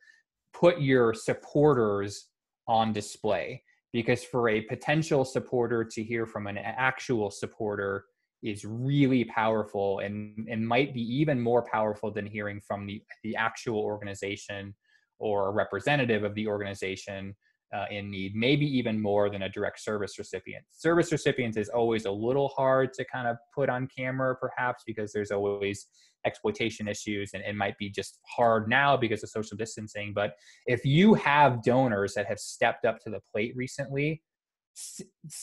put your supporters on display because for a potential supporter to hear from an actual supporter is really powerful and, and might be even more powerful than hearing from the, the actual organization or a representative of the organization uh, in need, maybe even more than a direct service recipient. Service recipients is always a little hard to kind of put on camera, perhaps, because there's always exploitation issues and it might be just hard now because of social distancing. But if you have donors that have stepped up to the plate recently,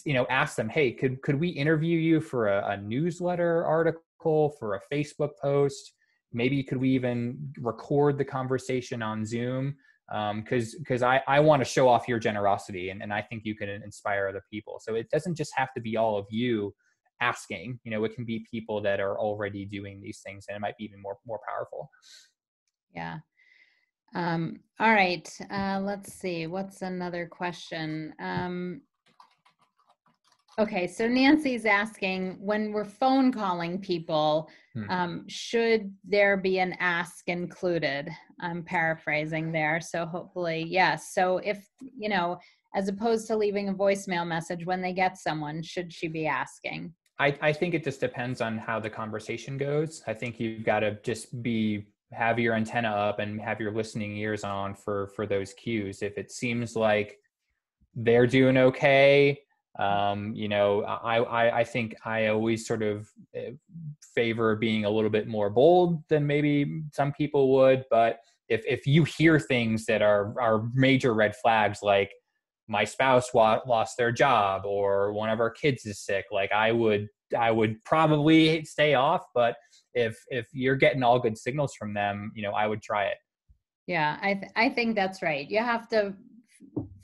you know, ask them, hey, could could we interview you for a, a newsletter article, for a Facebook post? Maybe could we even record the conversation on Zoom? because um, because I, I want to show off your generosity and, and I think you can inspire other people. So it doesn't just have to be all of you asking, you know, it can be people that are already doing these things and it might be even more more powerful. Yeah. Um, all right. Uh, let's see. What's another question? Um, Okay, so Nancy's asking when we're phone calling people, hmm. um, should there be an ask included? I'm paraphrasing there. So hopefully, yes. So if, you know, as opposed to leaving a voicemail message when they get someone, should she be asking? I, I think it just depends on how the conversation goes. I think you've got to just be have your antenna up and have your listening ears on for for those cues. If it seems like they're doing okay, um, you know, I, I, I think I always sort of eh, favor being a little bit more bold than maybe some people would. But if, if you hear things that are, are major red flags, like my spouse wa- lost their job or one of our kids is sick, like I would, I would probably stay off. But if, if you're getting all good signals from them, you know, I would try it. Yeah, I, th- I think that's right. You have to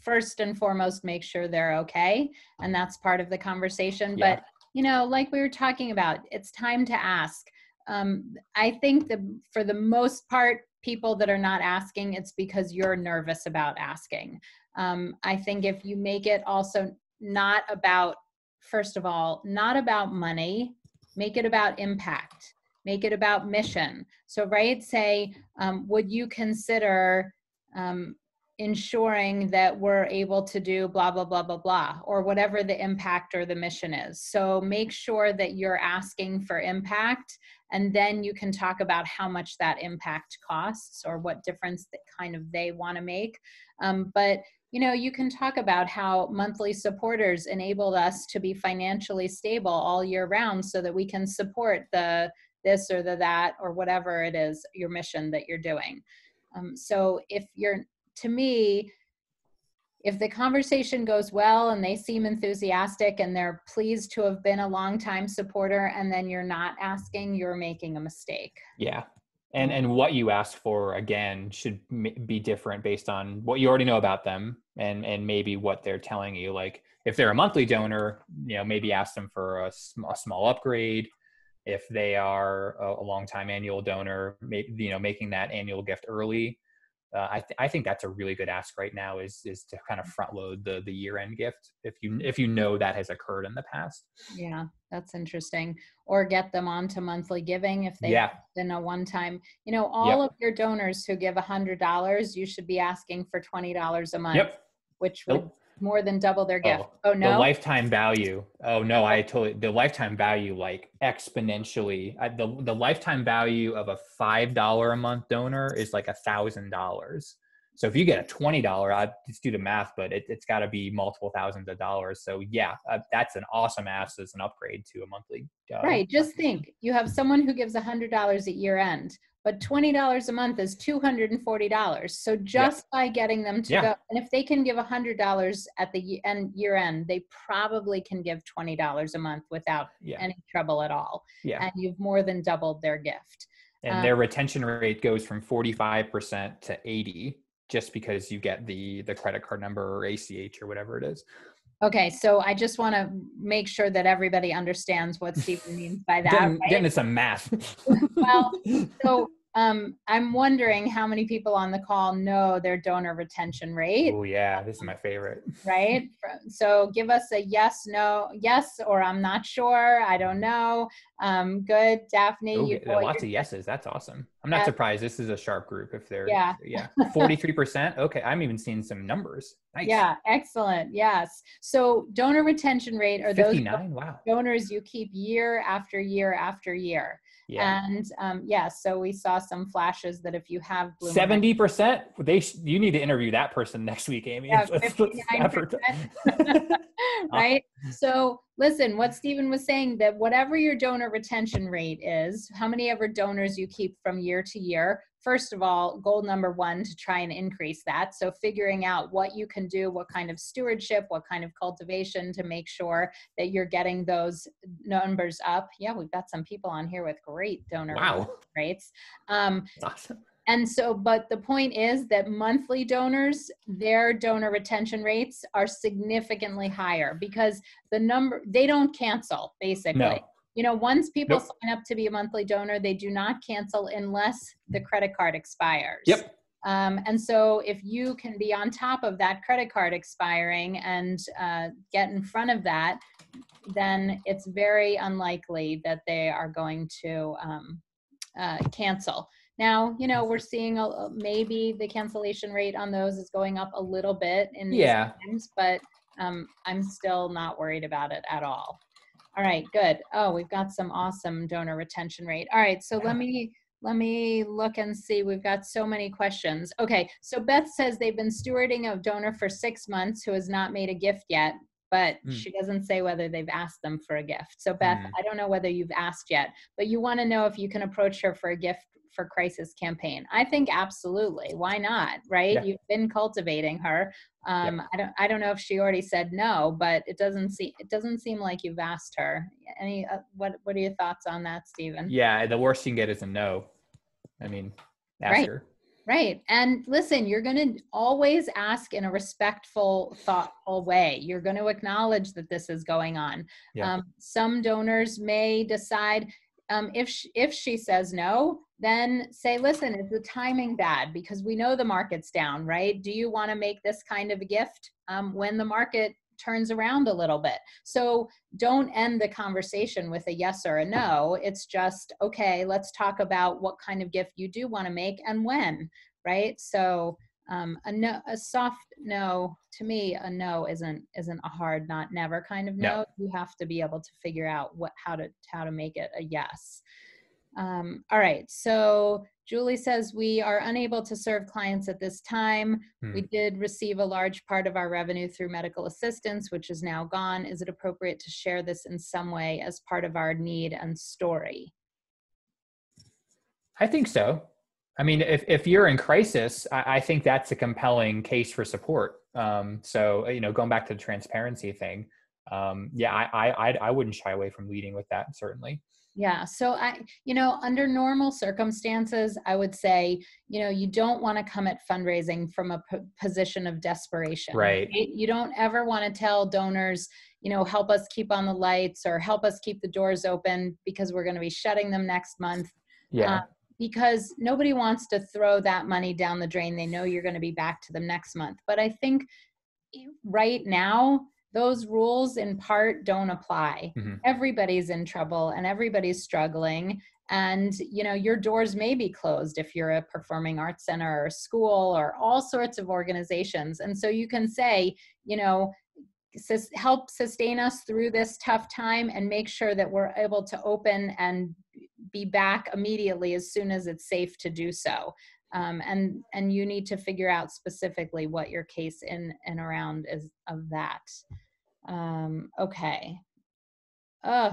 first and foremost make sure they're okay and that's part of the conversation. Yeah. but you know like we were talking about it's time to ask. Um, i think that for the most part people that are not asking it's because you're nervous about asking. Um, i think if you make it also not about first of all not about money make it about impact make it about mission. So right say um, would you consider um, ensuring that we're able to do blah blah blah blah blah or whatever the impact or the mission is. So make sure that you're asking for impact and then you can talk about how much that impact costs or what difference that kind of they want to make. Um, but you know you can talk about how monthly supporters enabled us to be financially stable all year round so that we can support the this or the that or whatever it is your mission that you're doing. Um, so if you're to me, if the conversation goes well and they seem enthusiastic and they're pleased to have been a long-time supporter and then you're not asking you're making a mistake. Yeah. And and what you ask for again should be different based on what you already know about them and and maybe what they're telling you. Like if they're a monthly donor you know maybe ask them for a, a small upgrade. If they are a, a long time annual donor maybe you know making that annual gift early uh, I, th- I think that's a really good ask right now is is to kind of front load the the year end gift if you if you know that has occurred in the past yeah that's interesting or get them onto monthly giving if they've yeah. been a one time you know all yep. of your donors who give a hundred dollars you should be asking for twenty dollars a month yep. which would more than double their gift. Oh, oh, no. The lifetime value. Oh no, I totally the lifetime value like exponentially. I, the the lifetime value of a five dollar a month donor is like a thousand dollars. So if you get a twenty dollar, I just do the math, but it, has got to be multiple thousands of dollars. So yeah, uh, that's an awesome ask as an upgrade to a monthly. Uh, right. Just think, you have someone who gives a hundred dollars at year end but $20 a month is $240 so just yeah. by getting them to yeah. go and if they can give $100 at the end year end they probably can give $20 a month without yeah. any trouble at all yeah. and you've more than doubled their gift and um, their retention rate goes from 45% to 80 just because you get the the credit card number or ach or whatever it is Okay, so I just want to make sure that everybody understands what Steven means by that. Getting, right? getting into some math. Well, So um, I'm wondering how many people on the call know their donor retention rate, oh yeah, this is my favorite. right? So give us a yes, no, yes, or I'm not sure. I don't know. Um, good, Daphne. Oh, you yeah, know what lots of yeses. That's awesome. I'm not Yeah. surprised. This is a sharp group. If they're Yeah. yeah, forty three percent. Okay, I'm even seeing some numbers. Nice. Yeah, excellent. Yes. So donor retention rate are those. Wow. donors you keep year after year after year. Yeah. And um, yes, so we saw some flashes that if you have Blue Seventy percent. They sh- you need to interview that person next week, Amy. Yeah, Let's- let's 59%. right? So listen, what Steven was saying that whatever your donor retention rate is, how many ever donors you keep from year to year, first of all, goal number one to try and increase that. So figuring out what you can do, what kind of stewardship, what kind of cultivation to make sure that you're getting those numbers up. Yeah, we've got some people on here with great donor wow. rates. Um, awesome. and so, but the point is that monthly donors, their donor retention rates are significantly higher because the number, they don't cancel basically. No. You know, once people Nope. sign up to be a monthly donor, they do not cancel unless the credit card expires. Yep. Um, and so, if you can be on top of that credit card expiring and uh, get in front of that, then it's very unlikely that they are going to um, uh, cancel. Now, you know, we're seeing a, maybe the cancellation rate on those is going up a little bit in these Yeah. times, but um, I'm still not worried about it at all. All right, good. Oh, we've got some awesome donor retention rate. All right, so let me let me look and see. We've got so many questions. Okay, so Beth says they've been stewarding a donor for six months who has not made a gift yet, but Mm. she doesn't say whether they've asked them for a gift. So Beth, Mm. I don't know whether you've asked yet, but you want to know if you can approach her for a gift for crisis campaign. I think absolutely. Why not? Right? Yeah. You've been cultivating her. Um, I don't. I don't know if she already said no, but it doesn't seem. It doesn't seem like you've asked her. Any? Uh, what? What are your thoughts on that, Steven? Yeah. The worst you can get is a no. I mean, ask Right. her. Right. And listen, you're going to always ask in a respectful, thoughtful way. You're going to acknowledge that this is going on. Yeah. Um, some donors may decide um, if sh- if she says no, then say, listen, is the timing bad? Because we know the market's down, right? Do you want to make this kind of a gift um, when the market turns around a little bit? So don't end the conversation with a yes or a no. It's just okay. Let's talk about what kind of gift you do want to make and when, right? So um, a no, a soft no to me, a no isn't isn't a hard, not never kind of no. No. You have to be able to figure out what how to how to make it a yes. Um, all right. So Julie says we are unable to serve clients at this time. We Hmm. did receive a large part of our revenue through medical assistance, which is now gone. Is it appropriate to share this in some way as part of our need and story? I think so. I mean, if, if you're in crisis, I, I think that's a compelling case for support. Um, so, you know, going back to the transparency thing, um, yeah, I, I, I- I wouldn't shy away from leading with that, certainly. Yeah. So I, you know, under normal circumstances, I would say, you know, you don't want to come at fundraising from a p- position of desperation. Right. You don't ever want to tell donors, you know, help us keep on the lights or help us keep the doors open because we're going to be shutting them next month. Yeah. Uh, because nobody wants to throw that money down the drain. They know you're going to be back to them next month. But I think right now, those rules in part don't apply. Mhm. Everybody's in trouble and everybody's struggling. And you know, your doors may be closed if you're a performing arts center or a school or all sorts of organizations. And so you can say, you know, sus- help sustain us through this tough time and make sure that we're able to open and be back immediately as soon as it's safe to do so. Um, and and you need to figure out specifically what your case in and around is of that. Um, okay. Uh,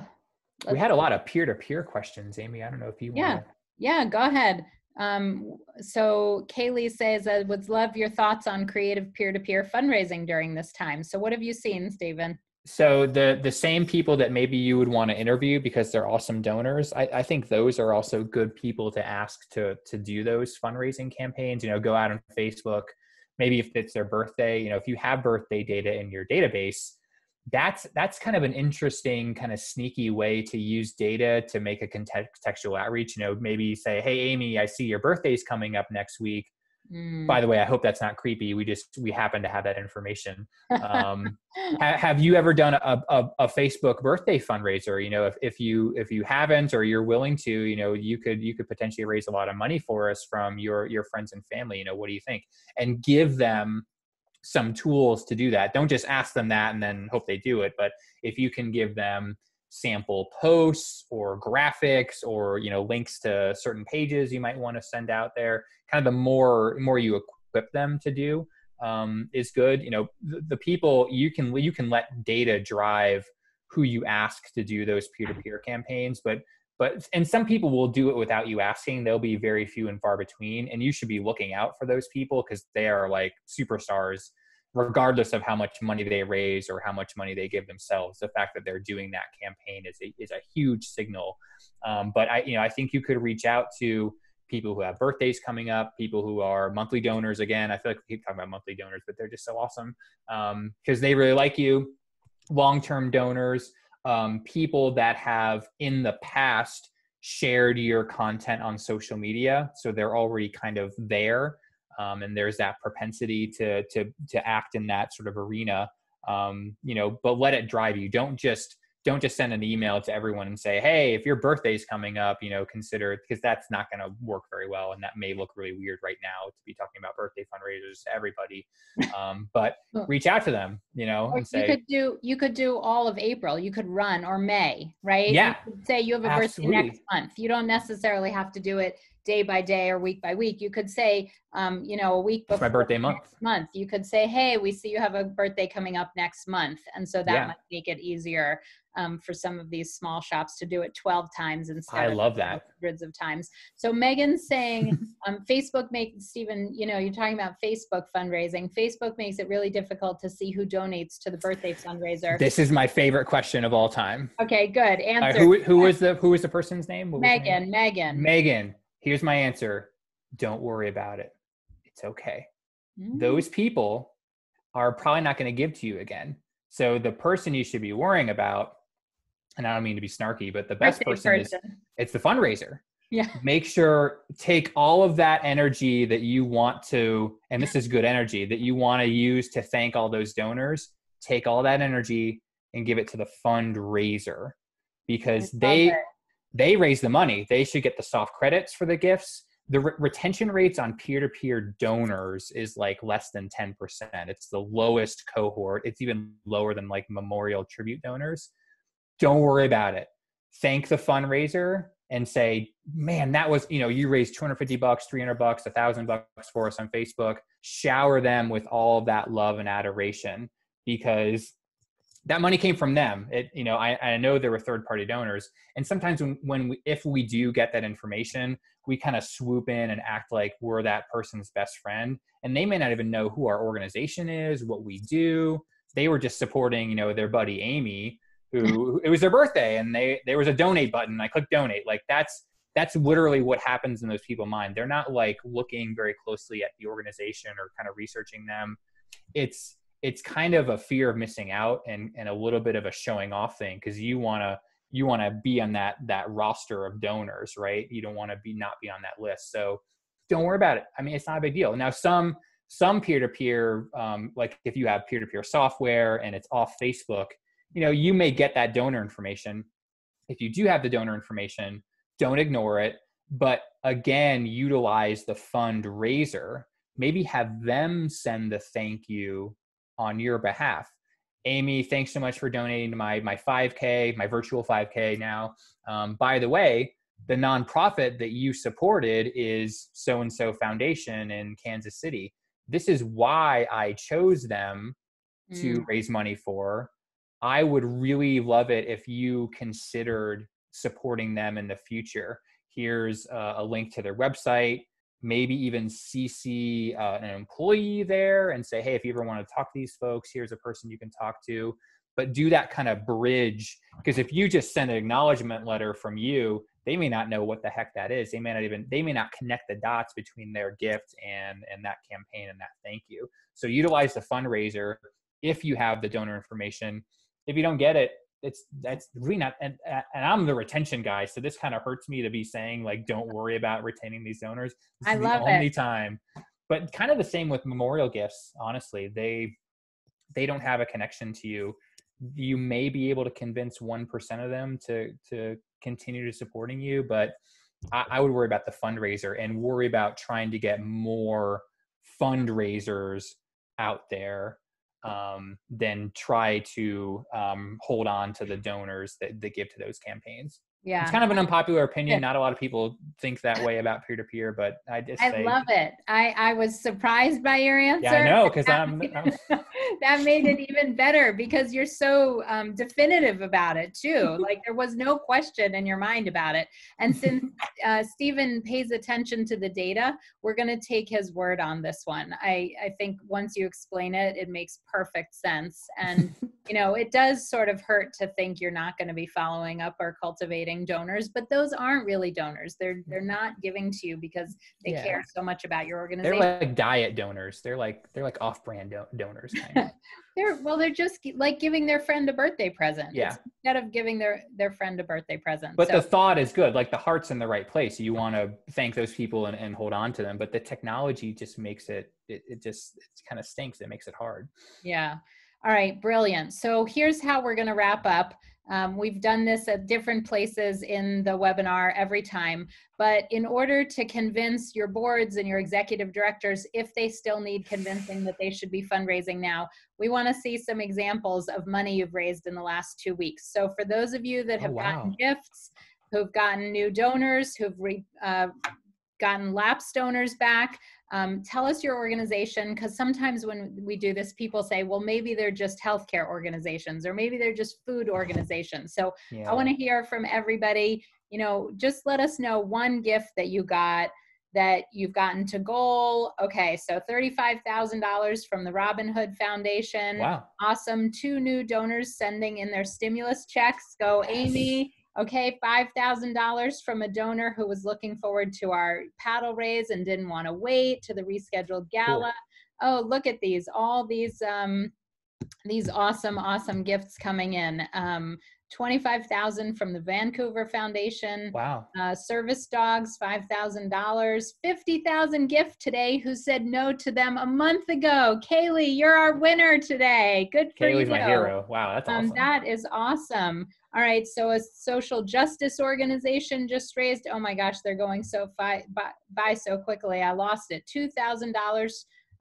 we had a lot of peer-to-peer questions, Amy. I don't know if you Yeah. want yeah, go ahead. Um, so Kaylee says, I would love your thoughts on creative peer-to-peer fundraising during this time. So what have you seen, Steven? So the the same people that maybe you would want to interview because they're awesome donors, I, I think those are also good people to ask to to do those fundraising campaigns. You know, go out on Facebook. Maybe if it's their birthday, you know, if you have birthday data in your database, that's that's kind of an interesting kind of sneaky way to use data to make a contextual outreach you know maybe say hey amy i see your birthday's coming up next week mm. by the way i hope that's not creepy we just we happen to have that information um, ha- have you ever done a, a, a, facebook birthday fundraiser you know if, if you if you haven't or you're willing to you know you could you could potentially raise a lot of money for us from your your friends and family you know what do you think and give them some tools to do that. Don't just ask them that and then hope they do it. But if you can give them sample posts or graphics or you know links to certain pages you might want to send out there, kind of the more more you equip them to do um, is good. You know the, the people you can you can let data drive who you ask to do those peer-to-peer campaigns, but but and some people will do it without you asking they'll be very few and far between and you should be looking out for those people because they are like superstars regardless of how much money they raise or how much money they give themselves the fact that they're doing that campaign is a, is a huge signal. Um, but i you know i think you could reach out to people who have birthdays coming up people who are monthly donors again. I feel like we keep talking about monthly donors but they're just so awesome because um, they really like you. Long-term donors um, people that have in the past shared your content on social media so they're already kind of there um, and there's that propensity to to to act in that sort of arena um, you know but let it drive you don't just don't just send an email to everyone and say, hey, if your birthday's coming up, you know, consider because that's not going to work very well. And that may look really weird right now to be talking about birthday fundraisers to everybody. Um, but reach out to them, you know, or and say, you could do, you could do all of April, you could run or May, right? Yeah. Say you have a Absolutely. birthday next month. You don't necessarily have to do it day by day or week by week. You could say, um, you know, a week before my birthday month. month. You could say, hey, we see you have a birthday coming up next month, and so that yeah. might make it easier um, for some of these small shops to do it 12 times instead I love that. hundreds of times. So Megan's saying um, Facebook makes, Steven, you know, you're talking about Facebook fundraising. Facebook makes it really difficult to see who donates to the birthday fundraiser. This is my favorite question of all time. Okay, good. Answer. who, who was the, who was the person's name? Megan, Megan. Megan. Here's my answer. Don't worry about it. It's okay. Mm. Those people are probably not going to give to you again. So the person you should be worrying about and I don't mean to be snarky, but the best person, person is it's the fundraiser. Yeah. Make sure take all of that energy that you want to, and this is good energy that you want to use to thank all those donors. Take all that energy and give it to the fundraiser because they they raise the money. They should get the soft credits for the gifts. The re- retention rates on peer-to-peer donors is like less than 10%. It's the lowest cohort. It's even lower than like memorial tribute donors don't worry about it. Thank the fundraiser and say, man, that was, you know, you raised 250 bucks, 300 bucks, a thousand bucks for us on Facebook. Shower them with all of that love and adoration because that money came from them. It, you know, I, I know there were third party donors. And sometimes when, when we, if we do get that information, we kind of swoop in and act like we're that person's best friend. And they may not even know who our organization is, what we do. They were just supporting, you know, their buddy Amy mm-hmm. who it was their birthday and they there was a donate button. I clicked donate. Like that's that's literally what happens in those people's mind. They're not like looking very closely at the organization or kind of researching them. It's it's kind of a fear of missing out and and a little bit of a showing off thing because you want to you want to be on that that roster of donors, right? You don't want to be not be on that list. So don't worry about it. I mean, it's not a big deal. Now some some peer-to-peer um, like if you have peer-to-peer software and it's off facebook you know you may get that donor information if you do have the donor information don't ignore it but again utilize the fundraiser maybe have them send the thank you on your behalf amy thanks so much for donating to my my 5k my virtual 5k now um, by the way the nonprofit that you supported is so and so foundation in kansas city this is why i chose them to mm. raise money for I would really love it if you considered supporting them in the future. Here's a, a link to their website. Maybe even CC uh, an employee there and say, hey, if you ever want to talk to these folks, here's a person you can talk to. But do that kind of bridge because if you just send an acknowledgement letter from you, they may not know what the heck that is. They may not even they may not connect the dots between their gift and and that campaign and that thank you. So utilize the fundraiser if you have the donor information if you don't get it, it's that's really not. And and I'm the retention guy, so this kind of hurts me to be saying like, don't worry about retaining these donors. This I is love the only it. time. But kind of the same with memorial gifts. Honestly, they they don't have a connection to you. You may be able to convince one percent of them to to continue to supporting you, but I, I would worry about the fundraiser and worry about trying to get more fundraisers out there um, than try to um, hold on to the donors that, that give to those campaigns. Yeah. It's kind of an unpopular opinion. Not a lot of people think that way about peer to peer, but I just I say, love it. I, I was surprised by your answer. yeah, I know because That I'm, made- I'm that made it even better because you're so um, definitive about it too. Like there was no question in your mind about it. And since uh, Steven pays attention to the data, we're going to take his word on this one. I, I think once you explain it, it makes perfect sense. And you know, it does sort of hurt to think you're not going to be following up or cultivating donors, but those aren't really donors. They're they're mm-hmm. not giving to you because they Yeah. care so much about your organization. they're like diet donors. They're like they're like off-brand do- donors. Kind of. They're well, they're just like giving their friend a birthday present. Yeah. Instead of giving their their friend a birthday present. But so, the thought is good. Like the heart's in the right place. You want to thank those people and, and hold on to them. But the technology just makes it, it, it just it kind of stinks. It makes it hard. yeah. All right, brilliant. So here's how we're going to wrap up. Um, we've done this at different places in the webinar every time, but in order to convince your boards and your executive directors, if they still need convincing that they should be fundraising now, we want to see some examples of money you've raised in the last two weeks. So for those of you that Oh, have gotten gifts, who've gotten new donors, who've re, uh, gotten lapsed donors back, um, tell us your organization because sometimes when we do this, people say, well, maybe they're just healthcare organizations or maybe they're just food organizations. So Yeah. I want to hear from everybody. You know, just let us know one gift that you got that you've gotten to goal. Okay, so $35,000 from the Robin Hood Foundation. Wow. Awesome. Two new donors sending in their stimulus checks. Go, Amy. Okay, $5,000 from a donor who was looking forward to our paddle raise and didn't want to wait to the rescheduled gala. Oh, look at these. All these um these awesome awesome gifts coming in. Um 25,000 from the Vancouver Foundation. Wow. Uh, service dogs, $5,000. 50,000 gift today who said no to them a month ago. Kaylee, you're our winner today. Good for Kaylee's you. my hero. Wow, that's Um, awesome. That is awesome. All right, so a social justice organization just raised, oh my gosh, they're going so fi- by, by so quickly. I lost it. $2,000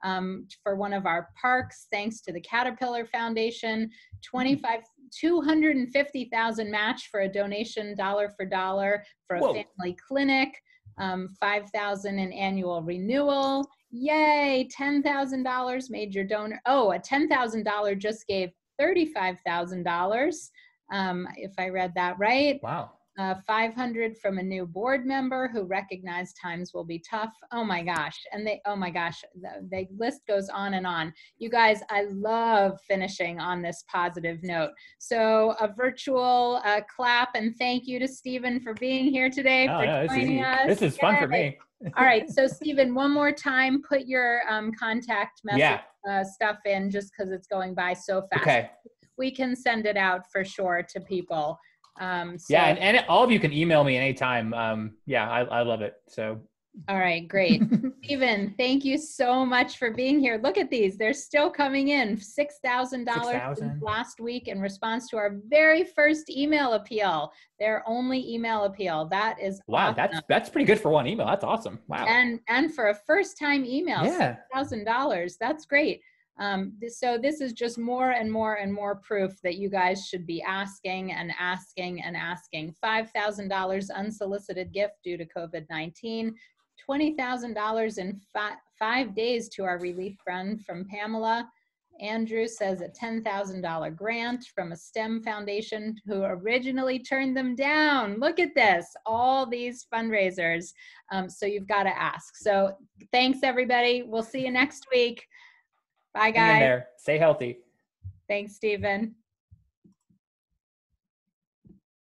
um, for one of our parks, thanks to the Caterpillar Foundation. 25, 250,000 match for a donation dollar for dollar for a Whoa. family clinic. Um, 5,000 in annual renewal. Yay, $10,000 major donor. Oh, a $10,000 just gave $35,000. Um, if I read that right. wow. Uh, 500 from a new board member who recognized times will be tough. Oh my gosh. And they, oh my gosh, the, the list goes on and on. You guys, I love finishing on this positive note. So a virtual uh, clap and thank you to Steven for being here today, Oh, for yeah, this, is, us. this is fun for me. All right. So Steven, one more time, put your um, contact message Yeah. uh, stuff in just because it's going by so fast. Okay. We can send it out for sure to people. Um, so, Yeah, and, and all of you can email me anytime. Um, yeah, I, I love it. So all right, great. Steven, thank you so much for being here. Look at these. They're still coming in. $6,000 6,000. last week in response to our very first email appeal, their only email appeal. That is wow, awesome. that's that's pretty good for one email. That's awesome. Wow. and and for a first time email, Yeah. thousand dollars. That's great. Um, th- so this is just more and more and more proof that you guys should be asking and asking and asking. Five thousand dollars unsolicited gift due to COVID nineteen. Twenty thousand dollars in fi- five days to our relief fund from Pamela. Andrew says a $10,000 grant from a STEM foundation who originally turned them down. Look at this, all these fundraisers. Um, so you've got to ask. So thanks, everybody. We'll see you next week. Bye, guys. there. Stay healthy. Thanks, Steven.